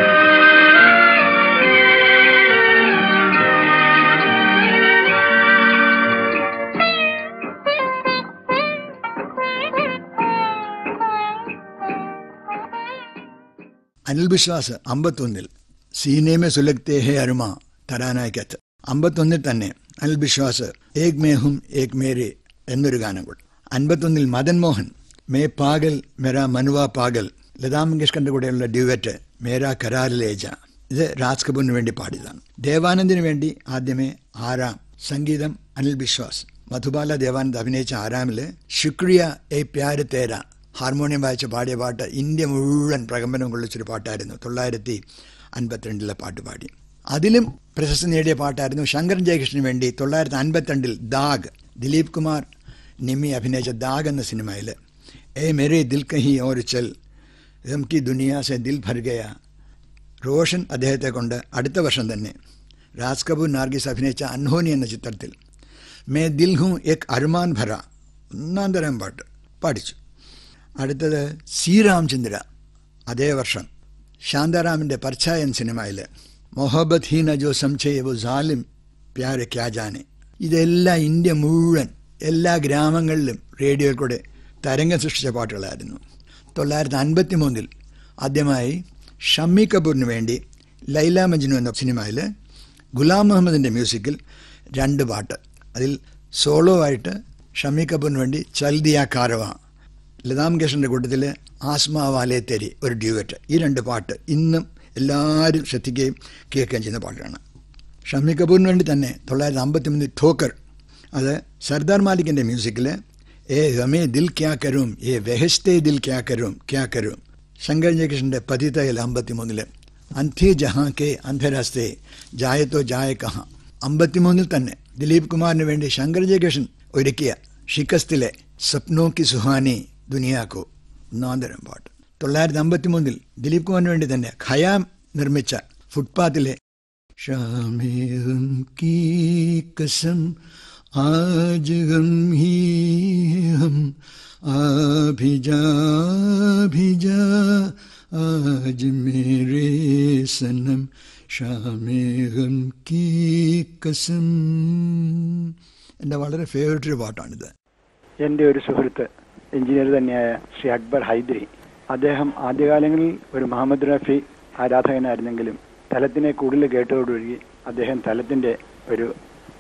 അനിൽ ബിശ്വാസ് അമ്പത്തൊന്നിൽ. സീനേമെ സുലക്തേ ഹേ അരുമ തരാനായ്ക്കത്ത്. അമ്പത്തൊന്നിൽ തന്നെ അനിൽ ബിശ്വാസ് ഏക് മേഹും ഏക് മേരെ എന്നൊരു ഗാനം കൂടെ. അൻപത്തൊന്നിൽ മദൻ മോഹൻ മേ പാഗൽ മെരാ മനുവാ പാഗൽ ലതാ മങ്കേഷ്കറിന്റെ കൂടെയുള്ള ഡ്യൂവറ്റ് മേരാ കരാറിലേജ ഇത് രാജ് കപൂറിന് വേണ്ടി പാടിയതാണ്. ദേവാനന്ദിന് വേണ്ടി ആദ്യമേ ആരാം സംഗീതം അനിൽ ബിശ്വാസ് മധുബാല ദേവാനന്ദ് അഭിനയിച്ച ആരാമിൽ ശുക്രിയ ഏ പ്യാര് തേര ഹാർമോണിയം വായിച്ച് പാടിയ പാട്ട് ഇന്ത്യ മുഴുവൻ പ്രകമ്പനം കൊള്ളിച്ചൊരു പാട്ടായിരുന്നു. തൊള്ളായിരത്തി അൻപത്തിരണ്ടിലെ പാട്ട് പാടി. അതിലും പ്രശസ്തി നേടിയ പാട്ടായിരുന്നു ശങ്കർ ജയകൃഷ്ണന് വേണ്ടി തൊള്ളായിരത്തി അൻപത്തിരണ്ടിൽ ദാഗ് ദിലീപ് കുമാർ നിമി അഭിനയിച്ച ദാഗ് എന്ന സിനിമയിൽ. എ മെരെ ദിൽ കഹി ഓർ ചൽ ദുനിയാ സെ ദിൽ ഭർഗയ റോഷൻ അദ്ദേഹത്തെ കൊണ്ട് അടുത്ത വർഷം തന്നെ രാജ് കപൂർ നാർഗീസ് അഭിനയിച്ച അൻഹോനി എന്ന ചിത്രത്തിൽ മേ ദിൽ ഹും എക് അരുമാൻ ഭര ഒന്നാം തരം പാട്ട് പാടിച്ചു. അടുത്തത് ശ്രീരാംചന്ദ്ര. അതേ വർഷം. ശാന്താറാമിന്റെ പർച്ചായൻ സിനിമയിൽ മൊഹബത് ഹീന ജോ സംശയവോ സാലിം പ്യാരെ ക്യാജാനെ ഇതെല്ലാം ഇന്ത്യ മുഴുവൻ എല്ലാ ഗ്രാമങ്ങളിലും റേഡിയോയിൽ കൂടെ തരംഗം സൃഷ്ടിച്ച പാട്ടുകളായിരുന്നു. തൊള്ളായിരത്തി അൻപത്തി മൂന്നിൽ ആദ്യമായി ഷമ്മി കപൂറിന് വേണ്ടി ലൈല മജ്നു എന്ന സിനിമയിൽ ഗുലാം മുഹമ്മദിന്റെ മ്യൂസിക്കിൽ രണ്ട് പാട്ട്. അതിൽ സോളോ ആയിട്ട് ഷമ്മി കപൂറിന് വേണ്ടി ചൽദിയ കാരവ ലതാം കൃഷ്ണന്റെ കൂട്ടത്തിൽ ആസ്മാവാലയത്തേരി തെരി ഒരു ഡ്യൂവറ്റ് ഈ രണ്ട് പാട്ട് ഇന്നും എല്ലാവരും ശ്രദ്ധിക്കുകയും കേൾക്കുകയും ചെയ്യുന്ന പാട്ടാണ്. ഷമ്മി കപൂറിന് വേണ്ടി തന്നെ തൊള്ളായിരത്തി അമ്പത്തി മൂന്നിൽ ഠോക്കർ അത് സർദാർ മാലിക്കിന്റെ മ്യൂസിക്കിൽ ഏ ഹമേ ദിൽ ക്യാ കരും ഏ വെഹസ്തേ ദിൽ ക്യാ കരും ക്യാ കരും ശങ്കർ ജയകൃഷ്ണന്റെ പതിതയിൽ അമ്പത്തി മൂന്നിൽ അന്ധേ ജഹാ കെ അന്ധരാസ്തേ ജായത്തോ ജായ കഹ അമ്പത്തിമൂന്നിൽ തന്നെ ദിലീപ് കുമാറിന് വേണ്ടി ശങ്കർ ജയകൃഷ്ണൻ ഒരുക്കിയ ഷിക്കസ്തിലെ സപ്നോ കി സുഹാനി ദുനിയാക്കോ. ഒന്നാന്തരം പാട്ട്. തൊള്ളായിരത്തി അമ്പത്തി മൂന്നിൽ ദിലീപ് കുമാറിന് വേണ്ടി തന്നെ ഖയാം നിർമ്മിച്ച ഫുട്പാത്തിലെ എന്റെ വളരെ ഫേവററ്റ് പാട്ടാണിത്. എന്റെ ഒരു സുഹൃത്ത് എഞ്ചിനീയർ തന്നെയായ ശ്രീ അക്ബർ ഹൈദ്രി. അദ്ദേഹം ആദ്യകാലങ്ങളിൽ ഒരു മുഹമ്മദ് റഫി ആരാധകനായിരുന്നെങ്കിലും തലത്തിനെ കൂടുതൽ കേട്ടതോടുകൂടി അദ്ദേഹം തലത്തിന്റെ ഒരു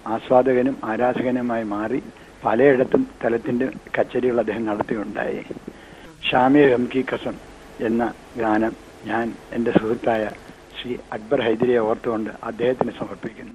ആസ്വാദകനും ആരാധകനുമായി മാറി പലയിടത്തും തലത്തിന്റെ കച്ചേരികൾ അദ്ദേഹം നടത്തിയുണ്ടായി. ഷാമിയ ഹംകി കസം എന്ന ഗാനം ഞാൻ എന്റെ സുഹൃത്തായ ശ്രീ അക്ബർ ഹൈദരിയെ ഓർത്തുകൊണ്ട് അദ്ദേഹത്തിന് സമർപ്പിക്കുന്നു.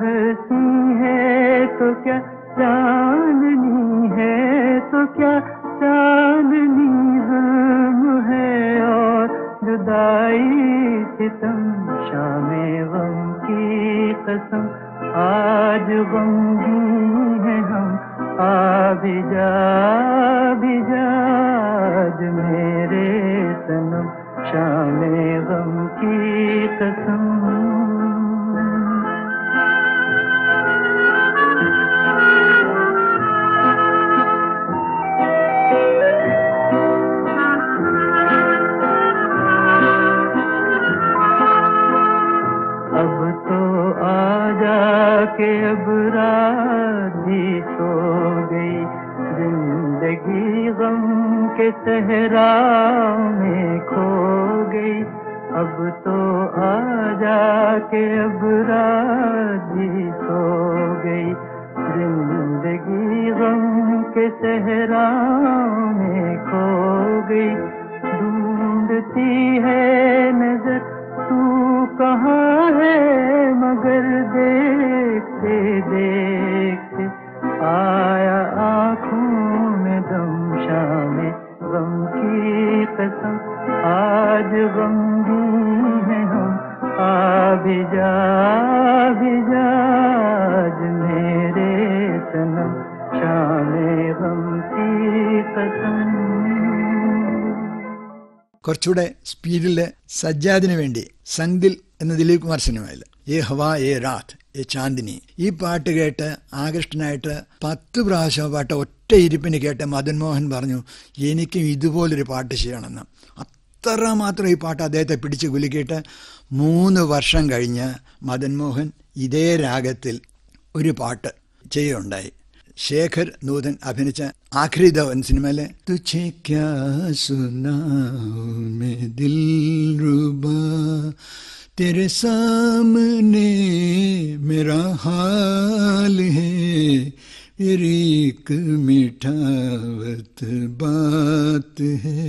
ہنسی ہے تو کیا چاندنی ہے تو کیا چاندنی ہم ہے اور جدائی ستم شام غم کی قسم آج غمگی ہیں ہم آب جا بجاج میرے سنم شام غم کی قسم کے صحرا میں کھو گئی۔ اب تو آ جا کے اب راجی سو گئی۔ زندگی غم کے صحرا കുറച്ചുകൂടെ സ്പീഡിൽ സജ്ജാദിന് വേണ്ടി സംദിൽ എന്ന ദിലീപ് കുമാർ സിനിമയിൽ. ഏ ഹവാ ഏ രാത് ഏ ചാന്ദിനി. ഈ പാട്ട് കേട്ട് ആകൃഷ്ടനായിട്ട് പത്ത് പ്രാവശ്യം പാട്ട് ഒറ്റ ഇരിപ്പിന് കേട്ട് മദൻ മോഹൻ പറഞ്ഞു എനിക്കും ഇതുപോലൊരു പാട്ട് ചെയ്യണമെന്ന്. അത്ര മാത്രം ഈ പാട്ട് അദ്ദേഹത്തെ പിടിച്ച് കുലുക്കിയിട്ട് മൂന്ന് വർഷം കഴിഞ്ഞ് മദൻ മോഹൻ ഇതേ രാഗത്തിൽ ഒരു പാട്ട് ചെയ്യുകയുണ്ടായി. ശേഖർ നൂതൻ അഭിനയിച്ച ആഖരി ധവൻ സിനിമയിലെ തുഛെ ക്യാ സുനാഊ മേ ദിൽ റുബാ तेरे सामने मेरा हाल है मेरी एक मिठावत बात है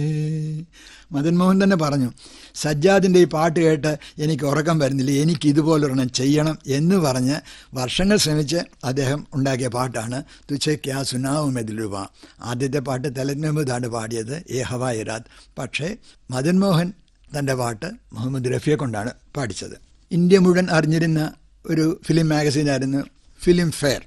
മദൻ മോഹൻ തന്നെ പറഞ്ഞു സജ്ജാദിന്റെ ഈ പാട്ട് കേട്ട് എനിക്ക് ഉറക്കം വരുന്നില്ല. എനിക്ക് ഇതുപോലൊരെണ്ണം ചെയ്യണം എന്ന് പറഞ്ഞ് വർഷങ്ങൾ ശ്രമിച്ച് അദ്ദേഹം ഉണ്ടാക്കിയ പാട്ടാണ് തുച്ഛ ക്യാ സുനാവും എതിലുവ ആദ്യത്തെ പാട്ട് മെഹമ്മദാണ് പാടിയത് എ ഹവായ രാത്. പക്ഷേ മദൻ മോഹൻ തന്റെ പാട്ട് മുഹമ്മദ് റഫിയെ കൊണ്ടാണ് പാടിച്ചത്. ഇന്ത്യ മുഴുവൻ അറിഞ്ഞിരുന്ന ഒരു ഫിലിം മാഗസീനായിരുന്നു ഫിലിം ഫെയർ.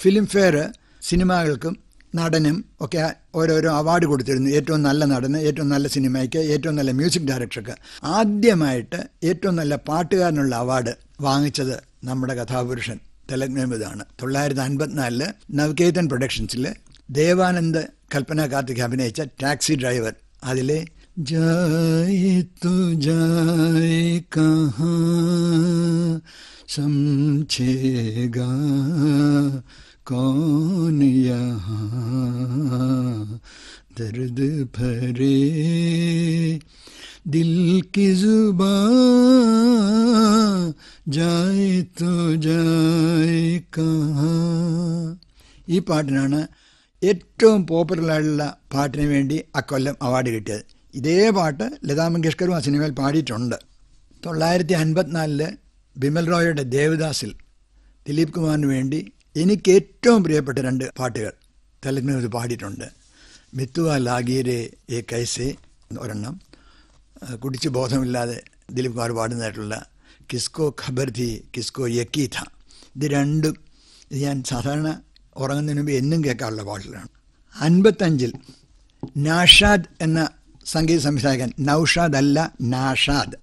ഫിലിം ഫെയർ സിനിമകൾക്കും നടനും ഒക്കെ ഓരോരോ അവാർഡ് കൊടുത്തിരുന്നു ഏറ്റവും നല്ല നടന് ഏറ്റവും നല്ല സിനിമയ്ക്ക് ഏറ്റവും നല്ല മ്യൂസിക് ഡയറക്ടർക്ക് ആദ്യമായിട്ട് ഏറ്റവും നല്ല പാട്ടുകാരനുള്ള അവാർഡ് വാങ്ങിച്ചത് നമ്മുടെ കഥാപുരുഷൻ തിലക് മെഹമ്മദാണ് തൊള്ളായിരത്തി അൻപത്തിനാലില് നവകേതൻ പ്രൊഡക്ഷൻസിൽ ദേവാനന്ദ് കൽപ്പന കാർത്തിക് അഭിനയിച്ച ടാക്സി ഡ്രൈവർ അതിലെ जाए तो जाए कहाँ समझेगा कौन यहाँ दर्द भरे दिल की जुबा जाए तो जाए कहाँ ഈ പാട്ടിനാണ് ഏറ്റവും പോപ്പുലറായിട്ടുള്ള പാട്ടിന് വേണ്ടി അക്കൊല്ലം അവാർഡ് കിട്ടിയത് ഇതേ പാട്ട് ലതാ മങ്കേഷ്കറും ആ സിനിമയിൽ പാടിയിട്ടുണ്ട് തൊള്ളായിരത്തി അൻപത്തിനാലില് ബിമൽ റോയുടെ ദേവദാസിൽ ദിലീപ് കുമാറിന് വേണ്ടി എനിക്ക് ഏറ്റവും പ്രിയപ്പെട്ട രണ്ട് പാട്ടുകൾ തെലുങ്കിന് പാടിയിട്ടുണ്ട്. മിത്തുവ ലാഗീരെ എ കൈസെ ഒരെണ്ണം. കുടിച്ച് ബോധമില്ലാതെ ദിലീപ് കുമാർ പാടുന്നതായിട്ടുള്ള കിസ്കോ ഖബർ ഥി കിസ്കോ യക്കീഥ ഇത് രണ്ടും ഇത് ഞാൻ സാധാരണ ഉറങ്ങുന്നതിന് മുമ്പ് എന്നും കേൾക്കാറുള്ള പാട്ടുകളാണ്. അൻപത്തഞ്ചിൽ നാഷാദ് എന്ന സംഗീത സംവിധായകൻ നൌഷാദ് അല്ല നാഷാദ്.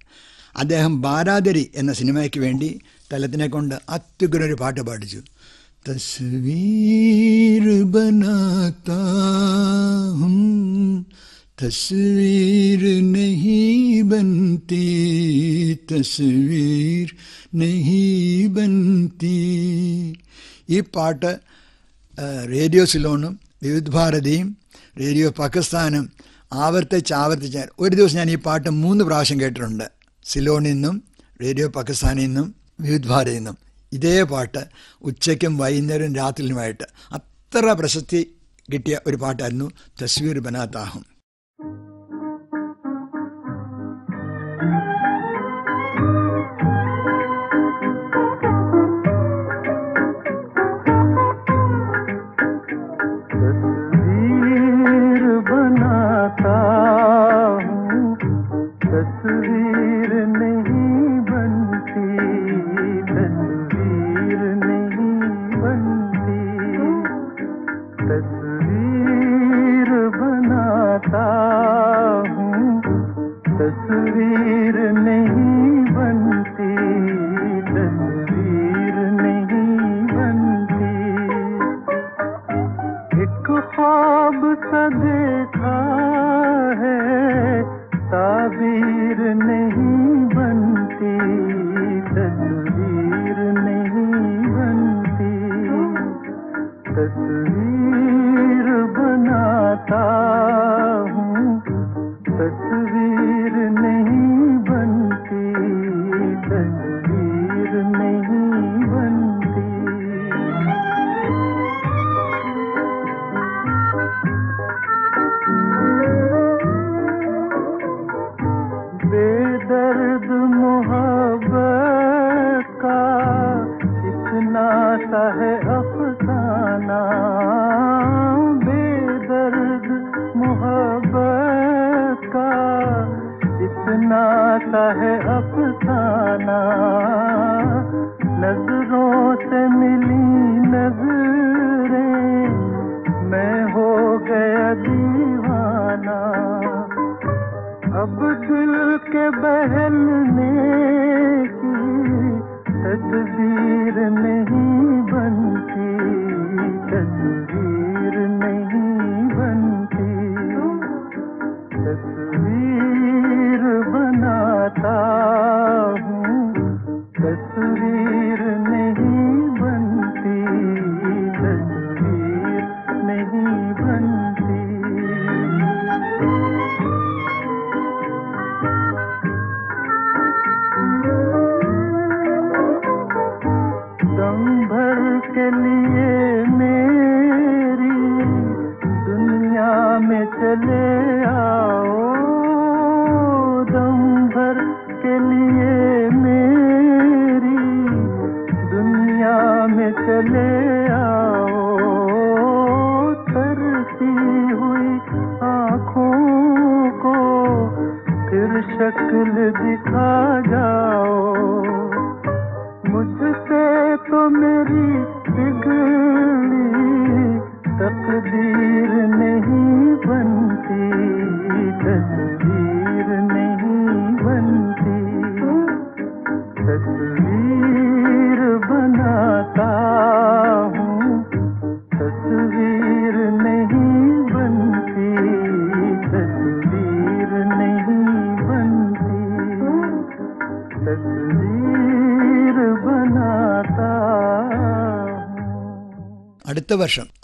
അദ്ദേഹം ബാരാദരി എന്ന സിനിമയ്ക്ക് വേണ്ടി തലത്തിനെ കൊണ്ട് അത്യുഗ്രൊരു പാട്ട് പാടിച്ചു. തസ്വീർ ബനാത്താ ഹും തസ്വീർ നഹീ ബൻതി തസ്വീർ നഹീ ബൻതി ഈ പാട്ട് റേഡിയോ സിലോണും വിവിധ് ഭാരതിയും റേഡിയോ പാകിസ്ഥാനും ആവർത്തിച്ച് ആവർത്തിച്ച് ഒരു ദിവസം ഞാൻ ഈ പാട്ട് മൂന്ന് പ്രാവശ്യം കേട്ടിട്ടുണ്ട്. സിലോണിൽ നിന്നും റേഡിയോ പാകിസ്ഥാനിൽ നിന്നും വിവിധ് ഭാരതിയിൽ നിന്നും. ഇതേ പാട്ട് ഉച്ചയ്ക്കും വൈകുന്നേരവും രാത്രിയിലുമായിട്ട്. അത്ര പ്രശസ്തി കിട്ടിയ ഒരു പാട്ടായിരുന്നു തസ്വീർ ബനാത്താഹും. خواب سا دیکھا ہے تعبیر نہیں بنتی۔ चले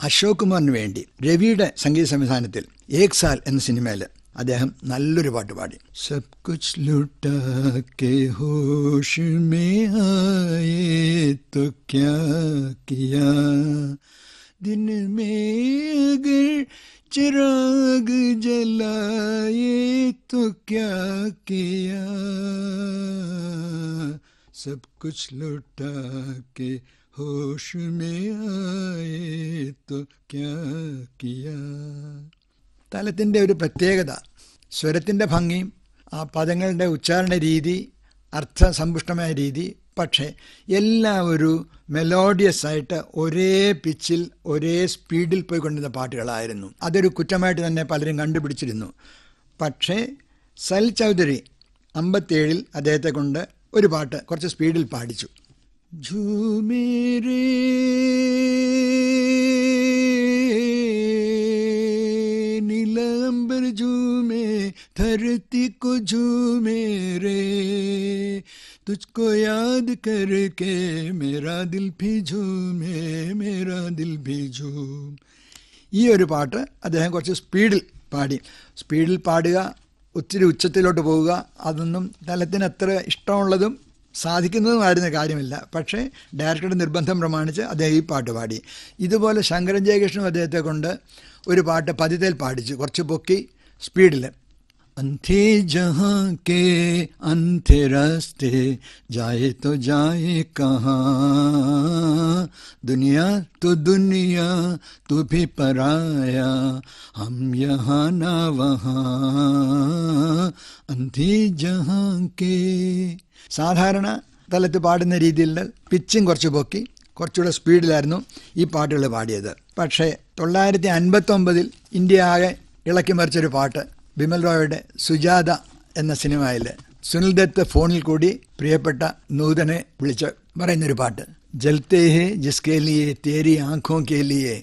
اشوکی ویڈیو روی سنگت سنتانگل سینم نل پاٹ پاڑی سبٹ میا होश में आए तो क्या किया തലത്തിൻ്റെ ഒരു പ്രത്യേകത സ്വരത്തിൻ്റെ ഭംഗിയും ആ പദങ്ങളുടെ ഉച്ചാരണ രീതി അർത്ഥസമ്പുഷ്ടമായ രീതി പക്ഷേ എല്ലാം ഒരു മെലോഡിയസ് ആയിട്ട് ഒരേ പിച്ചിൽ ഒരേ സ്പീഡിൽ പോയി കൊണ്ടിരുന്ന പാട്ടുകളായിരുന്നു അതൊരു കുറ്റമായിട്ട് തന്നെ പലരും കണ്ടുപിടിച്ചിരുന്നു പക്ഷേ സൽ ചൗധരി അമ്പത്തേഴിൽ അദ്ദേഹത്തെ കൊണ്ട് ഒരു പാട്ട് കുറച്ച് സ്പീഡിൽ പാടിച്ചു ഝൂമേരേ नीलांबर झूमे धरती को झूमे रे तुझको याद करके मेरा दिल भी झूमे मेरा दिल भी झूम ഈ ഒരു പാട്ട് അദ്ദേഹം കുറച്ച് സ്പീഡിൽ പാടി സ്പീഡിൽ പാടുക ഒത്തിരി ഉച്ചത്തിലോട്ട് പോവുക അതൊന്നും തലത്തിന് അത്ര ഇഷ്ടമുള്ളതും സാധിക്കുന്നതുമായിരുന്ന കാര്യമില്ല പക്ഷേ ഡയറക്ടറുടെ നിർബന്ധം പ്രമാണിച്ച് അദ്ദേഹം ഈ പാട്ട് പാടി ഇതുപോലെ ശങ്കരൻ ജയകൃഷ്ണനും അദ്ദേഹത്തെ കൊണ്ട് ഒരു പാട്ട് പതിതയിൽ പാടിച്ചു കുറച്ച് പൊക്കി സ്പീഡിൽ अंधे जहाँ के अंधे रास्ते जाए तो जाए कहाँ दुनिया तो दुनिया तू भी पराया हम यहाँ ना वहाँ अंधे जहाँ के സാധാരണ തലത്ത് പാടുന്ന രീതിയിൽ പിച്ചും കുറച്ച് പൊക്കി കുറച്ചുകൂടെ സ്പീഡിലായിരുന്നു ഈ പാട്ടുകൾ പാടിയത്. പക്ഷേ തൊള്ളായിരത്തി അൻപത്തൊമ്പതിൽ ഇന്ത്യ ആകെ ഇളക്കി മറിച്ചൊരു പാട്ട് ബിമൽ റോയുടെ സുജാത എന്ന സിനിമയിൽ സുനിൽ ദത്ത് ഫോണിൽ കൂടി പ്രിയപ്പെട്ട നൂതനെ വിളിച്ച് പറയുന്നൊരു പാട്ട്. ജൽത്തേ ഹേ ജിസ്കെ തേരി ആഖോ കെ ലിയെ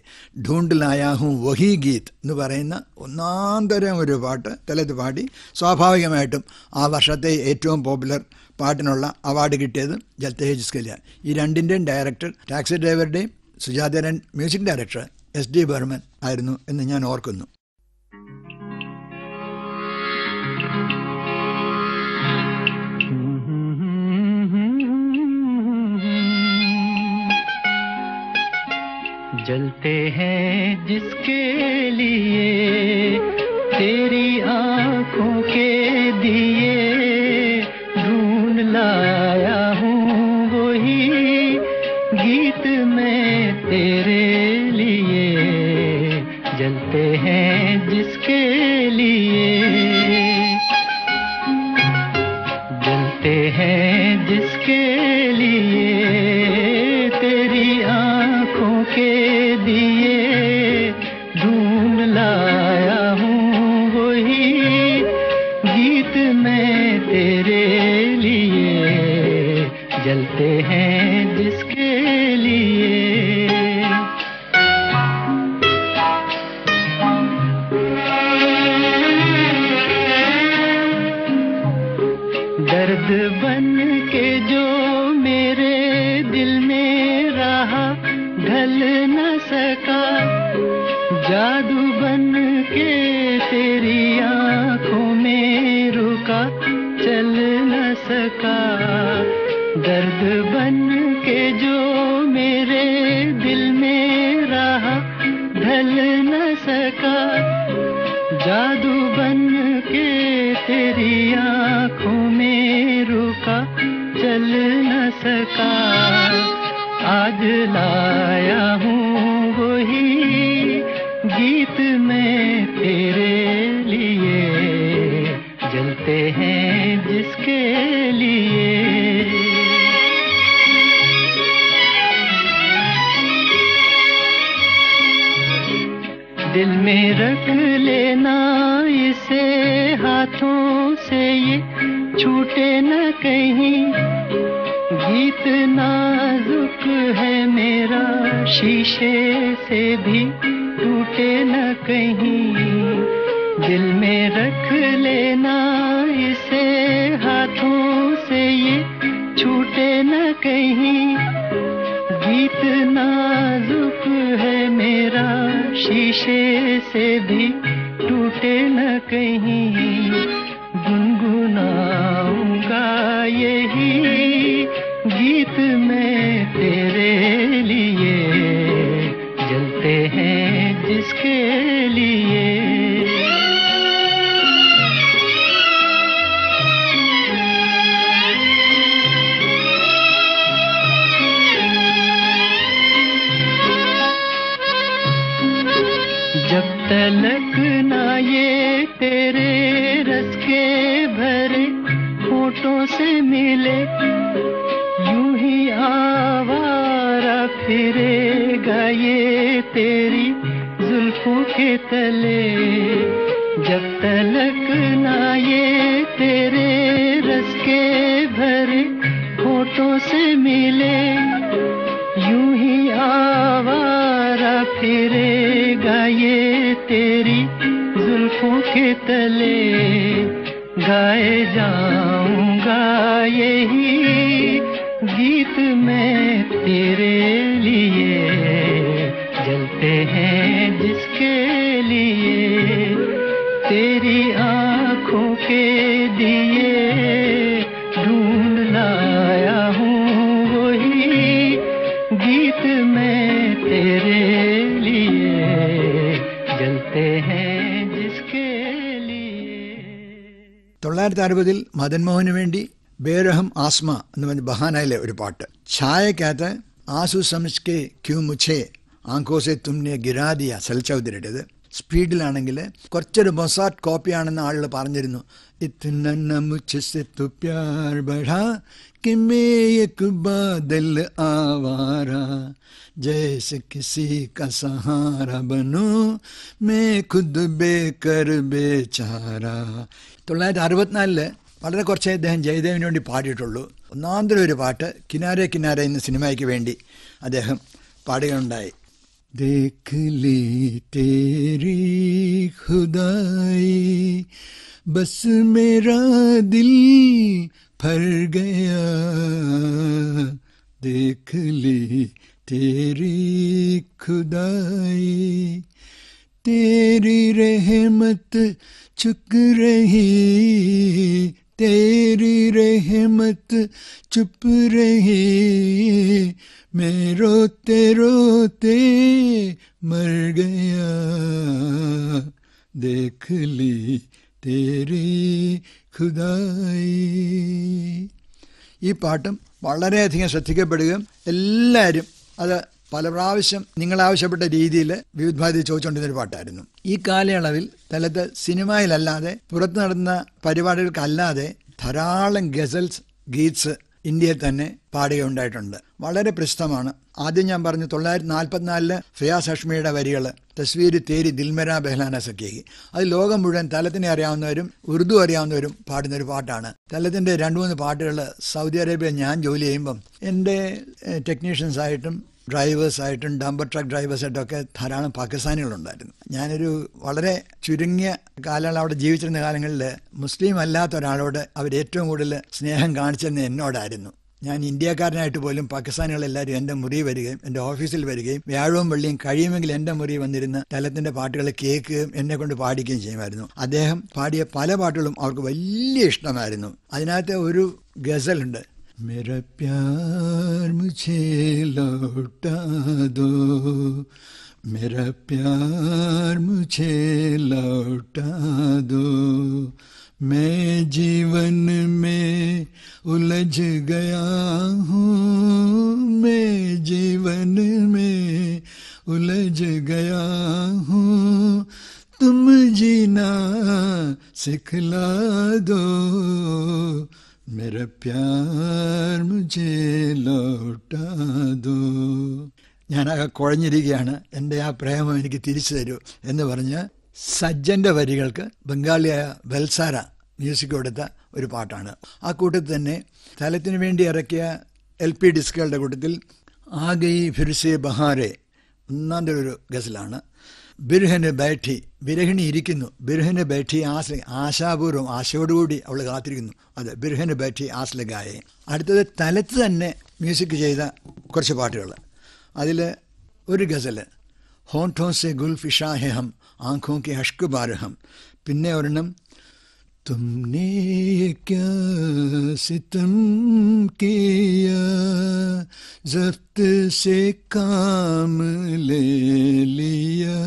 ഢൂണ്ട് ലായാ ഹും വഹി ഗീത് എന്ന് പറയുന്ന ഒന്നാം തരം ഒരു പാട്ട് തലത്ത് പാടി സ്വാഭാവികമായിട്ടും ആ വർഷത്തെ ഏറ്റവും പോപ്പുലർ പാട്ടിനുള്ള അവാർഡ് കിട്ടിയത് ജൽത്തേ ഹേ ജിസ്കെ ലിയ ഈ രണ്ടിൻ്റെയും ഡയറക്ടർ ടാക്സി ഡ്രൈവറുടെയും സുജാതരൻ music director S D Burman ആയിരുന്നു എന്ന് ഞാൻ ഓർക്കുന്നു जलते हैं जिसके लिए तेरी आंखों के दिए شیشے سے بھی ٹوٹے نہ کہیں۔ دل میں رکھ لینا اسے، ہاتھوں سے یہ چھوٹے نہ کہیں۔ گیت نازک ہے میرا، شیشے سے بھی ٹوٹے نہ کہیں۔ گنگناؤں گا یہی തൊള്ളായിരത്തി അറുപതിൽ മദൻമോഹന് വേണ്ടി ബേരഹം ആസ്മ എന്ന് പറഞ്ഞ ബഹാനയിലെ ഒരു പാട്ട്. ഛായക്കകത്ത് ആസു സംസ്കെ ക്യൂ മുഛേ ആങ്കോസെ തുമ്നെ ഗിരാദിയ സൽചൗധരിയുടേത് സ്പീഡിലാണെങ്കിൽ കുറച്ചൊരു മൊസാറ്റ് കോപ്പിയാണെന്ന് ആളുകൾ പറഞ്ഞിരുന്നു. ഇത്തന മുച്ചെ തു പ്യാർ ബഢാ कि मैं एक बादल आवारा जैसे किसी का सहारा बनूं मैं खुद बेकर बेचारा തൊള്ളായിരത്തി അറുപത്തിനാലില് വളരെ കുറച്ചേ അദ്ദേഹം ജയദേവിന് വേണ്ടി പാടിയിട്ടുള്ളൂ ഒന്നാന്തരം ഒരു പാട്ട് കിനാരെ കിനാരെ എന്ന സിനിമയ്ക്ക് വേണ്ടി അദ്ദേഹം പാടുകയുണ്ടായി देख ली तेरी खुदाई بس میرا دل پھر گیا، دیکھ لی تیری خدائی تیری رحمت چھک رہی، تیری رحمت چھپ رہی، میں روتے روتے مر گیا، دیکھ لی തേരി ഹൃദയി ഈ പാട്ടും വളരെയധികം ശ്രദ്ധിക്കപ്പെടുകയും എല്ലാവരും അത് പല പ്രാവശ്യം നിങ്ങളാവശ്യപ്പെട്ട രീതിയിൽ വിവിധ് ചോദിച്ചുകൊണ്ടിരുന്ന ഒരു പാട്ടായിരുന്നു. ഈ കാലയളവിൽ തലത്ത് സിനിമയിലല്ലാതെ പുറത്ത് നടന്ന പരിപാടികൾക്കല്ലാതെ ധാരാളം ഗസൽസ് ഗീറ്റ്സ് ഇന്ത്യയിൽ തന്നെ പാടുകയുണ്ടായിട്ടുണ്ട് വളരെ പ്രസിദ്ധമാണ് ആദ്യം ഞാൻ പറഞ്ഞു തൊള്ളായിരത്തി നാൽപ്പത്തിനാലിൽ ഫിയാസ് ഹഷ്മിയുടെ വരികൾ തസ്വീര് തേരി ദിൽമര ബെഹ്ലാന സഖ്യകി അത് ലോകം മുഴുവൻ തലത്തിനെ അറിയാവുന്നവരും ഉറുദു അറിയാവുന്നവരും പാടുന്ന ഒരു പാട്ടാണ്. തലത്തിന്റെ രണ്ട് മൂന്ന് പാട്ടുകൾ സൗദി അറേബ്യ ഞാൻ ജോലി ചെയ്യുമ്പം എന്റെ ഡ്രൈവേഴ്സ് ആയിട്ടും ഡംബർ ട്രക്ക് ഡ്രൈവേഴ്സായിട്ടും ഒക്കെ ധാരാളം പാകിസ്ഥാനികളുണ്ടായിരുന്നു. ഞാനൊരു വളരെ ചുരുങ്ങിയ കാലങ്ങൾ അവിടെ ജീവിച്ചിരുന്ന കാലങ്ങളിൽ മുസ്ലിം അല്ലാത്ത ഒരാളോട് അവർ ഏറ്റവും കൂടുതൽ സ്നേഹം കാണിച്ചിരുന്ന എന്നോടായിരുന്നു. ഞാൻ ഇന്ത്യക്കാരനായിട്ട് പോലും പാകിസ്ഥാനികളെല്ലാവരും എൻ്റെ മുറി വരികയും എൻ്റെ ഓഫീസിൽ വരികയും വ്യാഴവും വെള്ളിയും കഴിയുമെങ്കിൽ എൻ്റെ മുറി വന്നിരുന്ന് തലത്തിൻ്റെ പാട്ടുകൾ കേൾക്കുകയും എന്നെ കൊണ്ട് പാടിക്കുകയും ചെയ്യുമായിരുന്നു അദ്ദേഹം പാടിയ പല പാട്ടുകളും അവർക്ക് വലിയ ഇഷ്ടമായിരുന്നു അതിനകത്ത് ഒരു ഗസലുണ്ട് मेरा प्यार मुझे लौटा दो मेरा प्यार मुझे लौटा दो मैं जीवन में उलझ गया हूँ मैं जीवन में उलझ गया हूँ तुम जीना सिखला दो मेरा प्यार मुझे लौटा दो ഞാനാകെ കുഴഞ്ഞിരിക്കുകയാണ് എൻ്റെ ആ പ്രേമം എനിക്ക് തിരിച്ചു തരൂ എന്ന് പറഞ്ഞ് സജ്ജന്റെ വരികൾക്ക് ബംഗാളിയായ വെൽസാര മ്യൂസിക് കൊടുത്ത ഒരു പാട്ടാണ്. ആ കൂട്ടത്തിൽ തന്നെ തലത്തിന് വേണ്ടി ഇറക്കിയ എൽ പി ഡിസ്കുകളുടെ കൂട്ടത്തിൽ ആഗയി ഫിർസെ ബഹാരെ ഒന്നാം ഒരു ഗസലാണ്. ബിർഹന് ബൈഠി ബിരഹിണി ഇരിക്കുന്നു. ബിർഹന് ബൈഠി ആസ് ആശാപൂർവം ആശയോടുകൂടി അവൾ കാത്തിരിക്കുന്നു. അത് ബിർഹന് ബൈഠി ആസ്ലഗായെ അടുത്തത് തലത്ത് തന്നെ മ്യൂസിക് ചെയ്ത കുറച്ച് പാട്ടുകൾ അതിൽ ഒരു ഗസൽ ഹോൺഠോ സെ ഗുൽ آنکھوں کے اشک بارہم۔ پنے اور نم تم نے کیا ستم کیا؟ ضبط سے کام لے لیا۔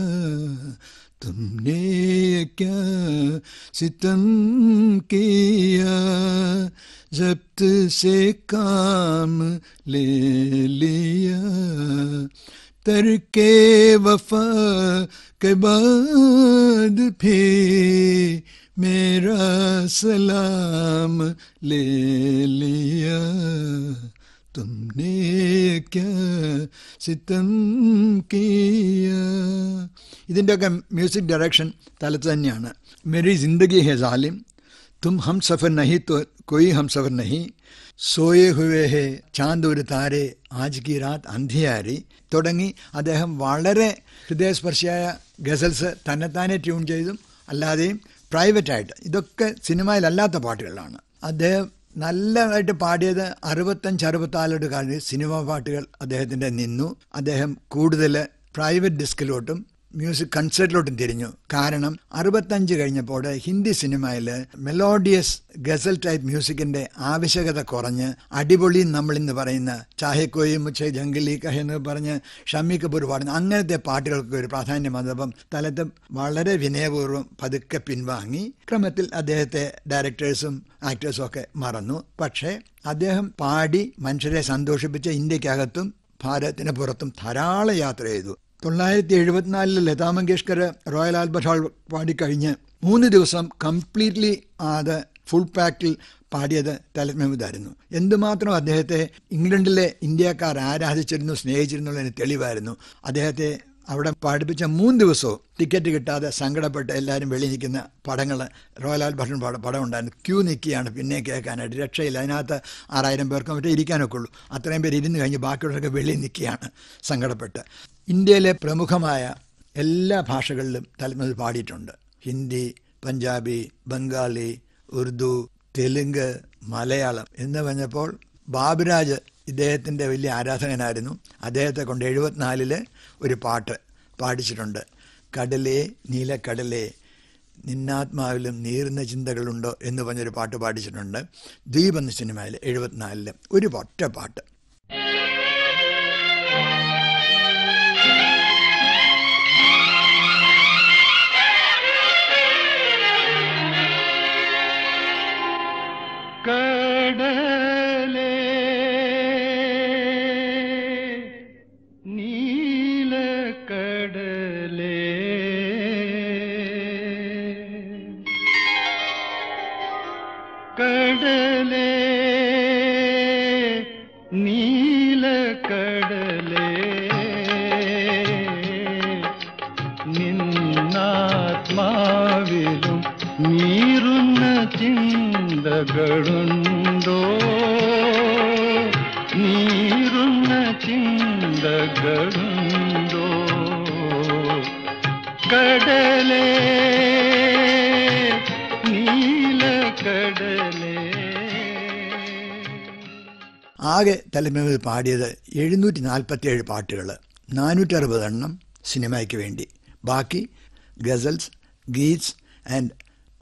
تم نے کیا ستم کیا؟ ضبط سے کام لے لیا۔ تر کے وفا کے بعد بھی میرا سلام لے لیا۔ تم نے کیا ستم کیا؟ میوزک ڈائریکشن തലത്ത് തന്നെയാണ്. آ میری زندگی ہے ظالم تم ہم سفر نہیں تو کوئی സഫർ نہیں സോയെ ഹുവേ ഹെ ചാന്ത് ഒരു താരെ ആജ് കി രാത് അന്ധിയാരി തുടങ്ങി അദ്ദേഹം വളരെ ഹൃദയസ്പർശിയായ ഗസൽസ് തന്നെത്താനെ ട്യൂൺ ചെയ്തും അല്ലാതെയും പ്രൈവറ്റായിട്ട്. ഇതൊക്കെ സിനിമയിലല്ലാത്ത പാട്ടുകളാണ്. അദ്ദേഹം നല്ലതായിട്ട് പാടിയത് അറുപത്തഞ്ച് അറുപത്തിനാലോട്ട് കാലത്ത് സിനിമ പാട്ടുകൾ അദ്ദേഹത്തിന്റെ നിന്നു. അദ്ദേഹം കൂടുതൽ പ്രൈവറ്റ് ഡിസ്കിലോട്ടും മ്യൂസിക് കൺസേർട്ടിലോട്ടും തിരിഞ്ഞു. കാരണം അറുപത്തഞ്ച് കഴിഞ്ഞപ്പോൾ ഹിന്ദി സിനിമയിൽ മെലോഡിയസ് ഗസൽ ടൈപ്പ് മ്യൂസിക്കിന്റെ ആവശ്യകത കുറഞ്ഞ് അടിപൊളി നമ്മൾ ഇന്ന് പറയുന്ന ചാഹെ മുച്ചെ ജംഗലി കഹ എന്ന് പറഞ്ഞ് ഷമ്മി കപൂർ പാടുന്ന അങ്ങനത്തെ പാട്ടുകൾക്ക് ഒരു പ്രാധാന്യം വന്നപ്പം തലത്ത് വളരെ വിനയപൂർവം പതുക്കെ പിൻവാങ്ങി. ക്രമത്തിൽ അദ്ദേഹത്തെ ഡയറക്ടേഴ്സും ആക്ടേഴ്സും ഒക്കെ മറന്നു. പക്ഷേ അദ്ദേഹം പാടി മനുഷ്യരെ സന്തോഷിപ്പിച്ച ഇന്ത്യക്കകത്തും ഭാരതത്തിന് പുറത്തും ധാരാളം യാത്ര ചെയ്തു. തൊള്ളായിരത്തി എഴുപത്തിനാലിൽ Lata Mangeshkar Royal Albert Hall പാടിക്കഴിഞ്ഞ് മൂന്ന് ദിവസം കംപ്ലീറ്റ്ലി അത് ഫുൾ പാക്കിൽ പാടിയത് തലത് മെഹ്മൂദായിരുന്നു എന്തുമാത്രം അദ്ദേഹത്തെ ഇംഗ്ലണ്ടിലെ ഇന്ത്യക്കാർ ആരാധിച്ചിരുന്നു സ്നേഹിച്ചിരുന്നുള്ളതിന് തെളിവായിരുന്നു. അദ്ദേഹത്തെ അവിടെ പഠിപ്പിച്ച മൂന്ന് ദിവസവും ടിക്കറ്റ് കിട്ടാതെ സങ്കടപ്പെട്ട് എല്ലാവരും വെളി നിൽക്കുന്ന പടങ്ങൾ റോയൽ ആൽബർട്ടൻ പടം പടം ഉണ്ടായിരുന്നു. ക്യൂ നിൽക്കുകയാണ് പിന്നെ കേൾക്കാനായിട്ട്. രക്ഷയില്ല. അതിനകത്ത് ആറായിരം പേർക്ക് മറ്റേ ഇരിക്കാനൊക്കെ ഉള്ളൂ അത്രയും പേര് ഇരുന്ന് കഴിഞ്ഞ് ബാക്കിയുള്ളവരൊക്കെ വെളി നിൽക്കുകയാണ് സങ്കടപ്പെട്ട്. ഇന്ത്യയിലെ പ്രമുഖമായ എല്ലാ ഭാഷകളിലും തലമുറ പാടിയിട്ടുണ്ട്. ഹിന്ദി പഞ്ചാബി ബംഗാളി ഉറുദു തെലുങ്ക് മലയാളം എന്ന് പറഞ്ഞപ്പോൾ ബാബുരാജ് ഇദ്ദേഹത്തിന്റെ വലിയ ആരാധകനായിരുന്നു. അദ്ദേഹത്തെ കൊണ്ട് എഴുപത്തിനാലിൽ ഒരു പാട്ട് പാടിച്ചിട്ടുണ്ട്. കടലേ നീലക്കടലേ നിന്നാത്മാവിലും നീറുന്ന ചിന്തകളുണ്ടോ എന്ന് പറഞ്ഞൊരു പാട്ട് പാടിച്ചിട്ടുണ്ട്. ദ്വീപ് എന്ന സിനിമയിൽ എഴുപത്തിനാലിൽ ഒരു ഒറ്റ പാട്ട്. ആകെ തലമേമിൽ പാടിയത് എഴുന്നൂറ്റി നാൽപ്പത്തിയേഴ് പാട്ടുകൾ നാനൂറ്ററുപത് എണ്ണം സിനിമയ്ക്ക് വേണ്ടി. ബാക്കി ഗസൽസ് ഗീറ്റ്സ് ആൻഡ്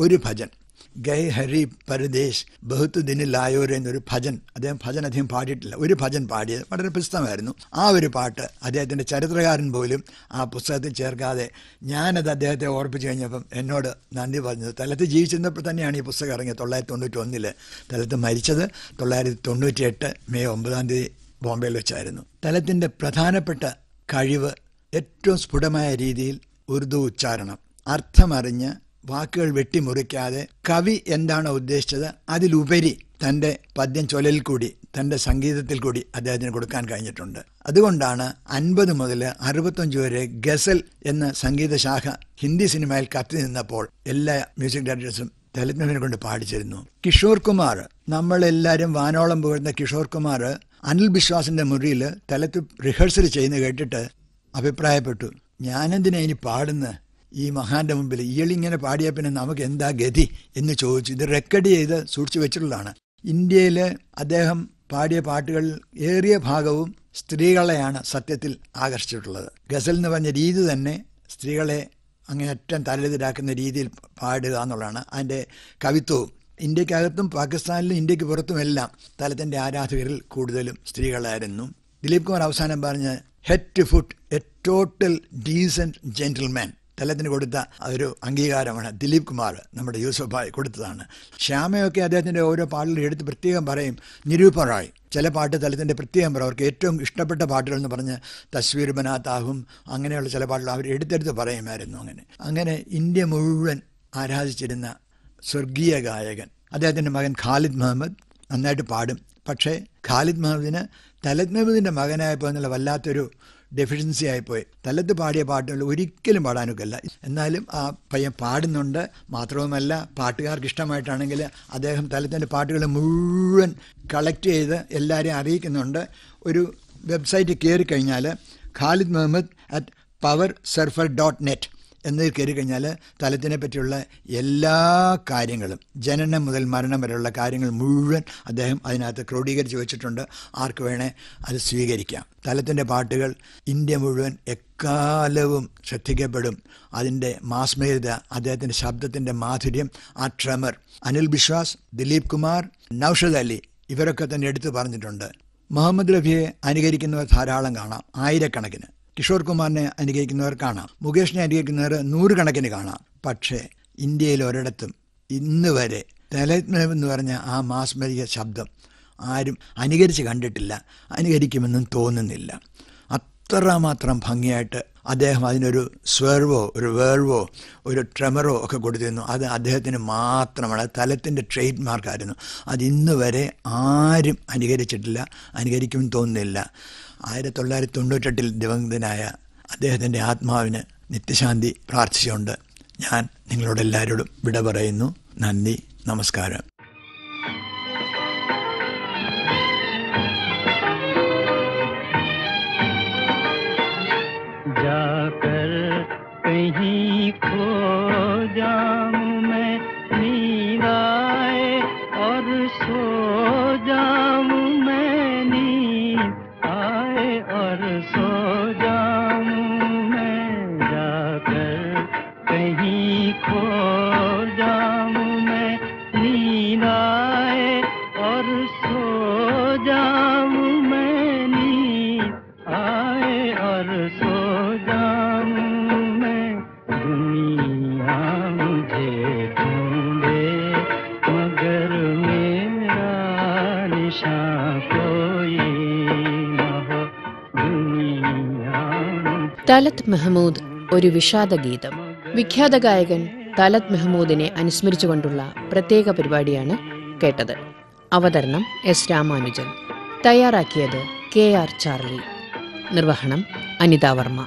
ഒരു ഭജൻ. ഗൈ ഹരി പരദേശ് ബഹുത്ത് ദിനിൽ ആയോര് എന്നൊരു ഭജൻ അദ്ദേഹം ഭജൻ അധികം പാടിയിട്ടില്ല. ഒരു ഭജൻ പാടിയത് വളരെ പ്രസിദ്ധമായിരുന്നു ആ ഒരു പാട്ട് അദ്ദേഹത്തിന്റെ ചരിത്രകാരൻ പോലും ആ പുസ്തകത്തിൽ ചേർക്കാതെ ഞാനത് അദ്ദേഹത്തെ ഓർപ്പിച്ച് കഴിഞ്ഞപ്പം എന്നോട് നന്ദി പറഞ്ഞത്. തലത്ത് ജീവിച്ചിരുന്നപ്പോൾ തന്നെയാണ് ഈ പുസ്തകം ഇറങ്ങിയത്. തൊള്ളായിരത്തി തൊണ്ണൂറ്റി ഒന്നിൽ തലത്ത് മരിച്ചത് തൊള്ളായിരത്തി തൊണ്ണൂറ്റി എട്ട് മെയ് ഒമ്പതാം തീയതി ബോംബെയിൽ വെച്ചായിരുന്നു. തലത്തിന്റെ പ്രധാനപ്പെട്ട കഴിവ് ഏറ്റവും സ്ഫുടമായ രീതിയിൽ ഉറുദു ഉച്ചാരണം. അർത്ഥമറിഞ്ഞ് വാക്കുകൾ വെട്ടിമുറിക്കാതെ കവി എന്താണോ ഉദ്ദേശിച്ചത്? അതിലുപരി തന്റെ പദ്യം ചൊലലിൽ കൂടി തന്റെ സംഗീതത്തിൽ കൂടി അദ്ദേഹത്തിന് കൊടുക്കാൻ കഴിഞ്ഞിട്ടുണ്ട്. അതുകൊണ്ടാണ് അൻപത് മുതൽ അറുപത്തഞ്ച് വരെ ഗസൽ എന്ന സംഗീത ശാഖ ഹിന്ദി സിനിമയിൽ കത്തി നിന്നപ്പോൾ എല്ലാ മ്യൂസിക് ഡയറക്ടേഴ്സും ദലിത് കൊണ്ട് പാടിച്ചിരുന്നു. കിഷോർ കുമാർ നമ്മളെല്ലാവരും വാനോളം പുകഴ്ന്ന കിഷോർ കുമാർ അനിൽ ബിശ്വാസിന്റെ മുറിയിൽ തലത്ത് റിഹേഴ്സൽ ചെയ്യുന്ന കേട്ടിട്ട് അഭിപ്രായപ്പെട്ടു. ഞാനെന്തിനാ ഇനി പാടുന്ന? ഈ മഹാന്റെ മുമ്പിൽ ഇയാളിങ്ങനെ പാടിയ പിന്നെ നമുക്ക് എന്താ ഗതി എന്ന് ചോദിച്ചു. ഇത് റെക്കോർഡ് ചെയ്ത് സൂക്ഷിച്ചു വെച്ചിട്ടുള്ളതാണ്. ഇന്ത്യയിൽ അദ്ദേഹം പാടിയ പാട്ടുകളിൽ ഏറിയ ഭാഗവും സ്ത്രീകളെയാണ് സത്യത്തിൽ ആകർഷിച്ചിട്ടുള്ളത്. ഗസൽ എന്ന് പറഞ്ഞ രീതി തന്നെ സ്ത്രീകളെ അങ്ങനെ ഏറ്റവും തലതിരാക്കുന്ന രീതിയിൽ പാടുക എന്നുള്ളതാണ് അതിന്റെ കവിത്വവും. ഇന്ത്യക്കകത്തും പാകിസ്ഥാനിലും ഇന്ത്യയ്ക്ക് പുറത്തുമെല്ലാം തലത്തിന്റെ ആരാധകരിൽ കൂടുതലും സ്ത്രീകളായിരുന്നു. ദിലീപ് കുമാർ അവസാനം പറഞ്ഞ് head to foot a total decent gentleman തലത്തിന് കൊടുത്ത ഒരു അംഗീകാരമാണ് ദിലീപ് കുമാർ നമ്മുടെ യൂസഫ് ഭായ് കൊടുത്തതാണ്. ശ്യാമയൊക്കെ അദ്ദേഹത്തിന്റെ ഓരോ പാട്ടുകൾ എടുത്ത് പ്രത്യേകം പറയും നിരൂപറായി ചില പാട്ട് തലത്തിന്റെ പ്രത്യേകം പറയും. അവർക്ക് ഏറ്റവും ഇഷ്ടപ്പെട്ട പാട്ടുകൾ എന്ന് പറഞ്ഞ് തസ്വീർ ബനാത്താഹും അങ്ങനെയുള്ള ചില പാട്ടുകൾ അവർ എടുത്തെടുത്ത് പറയുമായിരുന്നു അങ്ങനെ. അങ്ങനെ ഇന്ത്യ മുഴുവൻ ആരാധിച്ചിരുന്ന സ്വർഗീയ ഗായകൻ അദ്ദേഹത്തിന്റെ മകൻ ഖാലിദ് മുഹമ്മദ് നന്നായിട്ട് പാടും. പക്ഷേ ഖാലിദ് മുഹമ്മദിന് തലത് മുഹമ്മദിന്റെ മകനായപ്പോൾ എന്നുള്ള വല്ലാത്തൊരു ഡെഫിഷ്യൻസി ആയിപ്പോയി. തലത്ത് പാടിയ പാട്ടുകൾ ഒരിക്കലും പാടാനൊക്കില്ല. എന്നാലും ആ പയ്യൻ പാടുന്നുണ്ട്. മാത്രവുമല്ല പാട്ടുകാർക്ക് ഇഷ്ടമായിട്ടാണെങ്കിൽ അദ്ദേഹം തലത്തിന്റെ പാട്ടുകൾ മുഴുവൻ കളക്ട് ചെയ്ത് എല്ലാവരെയും അറിയിക്കുന്നുണ്ട്. ഒരു വെബ്സൈറ്റ് കയറി കഴിഞ്ഞാൽ Khalid Muhammad at power surfer dot net എന്നതിൽ കയറി കഴിഞ്ഞാൽ തലത്തിനെ പറ്റിയുള്ള എല്ലാ കാര്യങ്ങളും ജനനം മുതൽ മരണം വരെയുള്ള കാര്യങ്ങൾ മുഴുവൻ അദ്ദേഹം അതിനകത്ത് ക്രോഡീകരിച്ച് വെച്ചിട്ടുണ്ട്. ആർക്ക് വേണേ അത് സ്വീകരിക്കാം. തലത്തിന്റെ പാട്ടുകൾ ഇന്ത്യ മുഴുവൻ എക്കാലവും ശ്രദ്ധിക്കപ്പെടും. അതിന്റെ മാസ്മേരിത അദ്ദേഹത്തിന്റെ ശബ്ദത്തിന്റെ മാധുര്യം ആ ട്രമർ അനിൽ ബിശ്വാസ് ദിലീപ് കുമാർ നൌഷദ് അലി ഇവരൊക്കെ തന്നെ എടുത്തു പറഞ്ഞിട്ടുണ്ട്. മുഹമ്മദ് റഫിയെ അനുകരിക്കുന്നവർ ധാരാളം കാണാം. ആയിരക്കണക്കിന്. കിഷോർ കുമാറിനെ അനുകരിക്കുന്നവർ കാണാം. മുകേഷിനെ അനുകരിക്കുന്നവർ നൂറുകണക്കിന് കാണാം. പക്ഷേ ഇന്ത്യയിൽ ഒരിടത്തും ഇന്ന് വരെ എന്ന് പറഞ്ഞ ആ മാസ്മരിക ശബ്ദം ആരും അനുകരിച്ച് കണ്ടിട്ടില്ല അനുകരിക്കുമെന്നും തോന്നുന്നില്ല. അത്രമാത്രം ഭംഗിയായിട്ട് അദ്ദേഹം അതിനൊരു സ്വേർവോ ഒരു വേർവോ ഒരു ട്രെമറോ ഒക്കെ കൊടുത്തിരുന്നു. അത് അദ്ദേഹത്തിന് മാത്രമാണ്. തലത്തിന്റെ ട്രേഡ് മാർക്കായിരുന്നു അത് വരെ ആരും അനുകരിച്ചിട്ടില്ല അനുകരിക്കുമെന്ന് തോന്നുന്നില്ല. ആയിരത്തി തൊള്ളായിരത്തി തൊണ്ണൂറ്റെട്ടിൽ ദിവംഗതനായ അദ്ദേഹത്തിൻ്റെ ആത്മാവിന് നിത്യശാന്തി പ്രാർത്ഥിച്ചുകൊണ്ട് ഞാൻ നിങ്ങളോട് എല്ലാവരോടും വിട പറയുന്നു നന്ദി നമസ്കാരം जाकर कहीं खो जाऊं मैं नींद തലത് മെഹമൂദ് ഒരു വിഷാദഗീതം. വിഖ്യാത ഗായകൻ തലത് മെഹമൂദിനെ അനുസ്മരിച്ചുകൊണ്ടുള്ള പ്രത്യേക പരിപാടിയാണ് കേട്ടത്. അവതരണം എസ് രാമാനുജൻ. തയ്യാറാക്കിയത് കെ ആർ ചാർലി. നിർവഹണം അനിത വർമ്മ.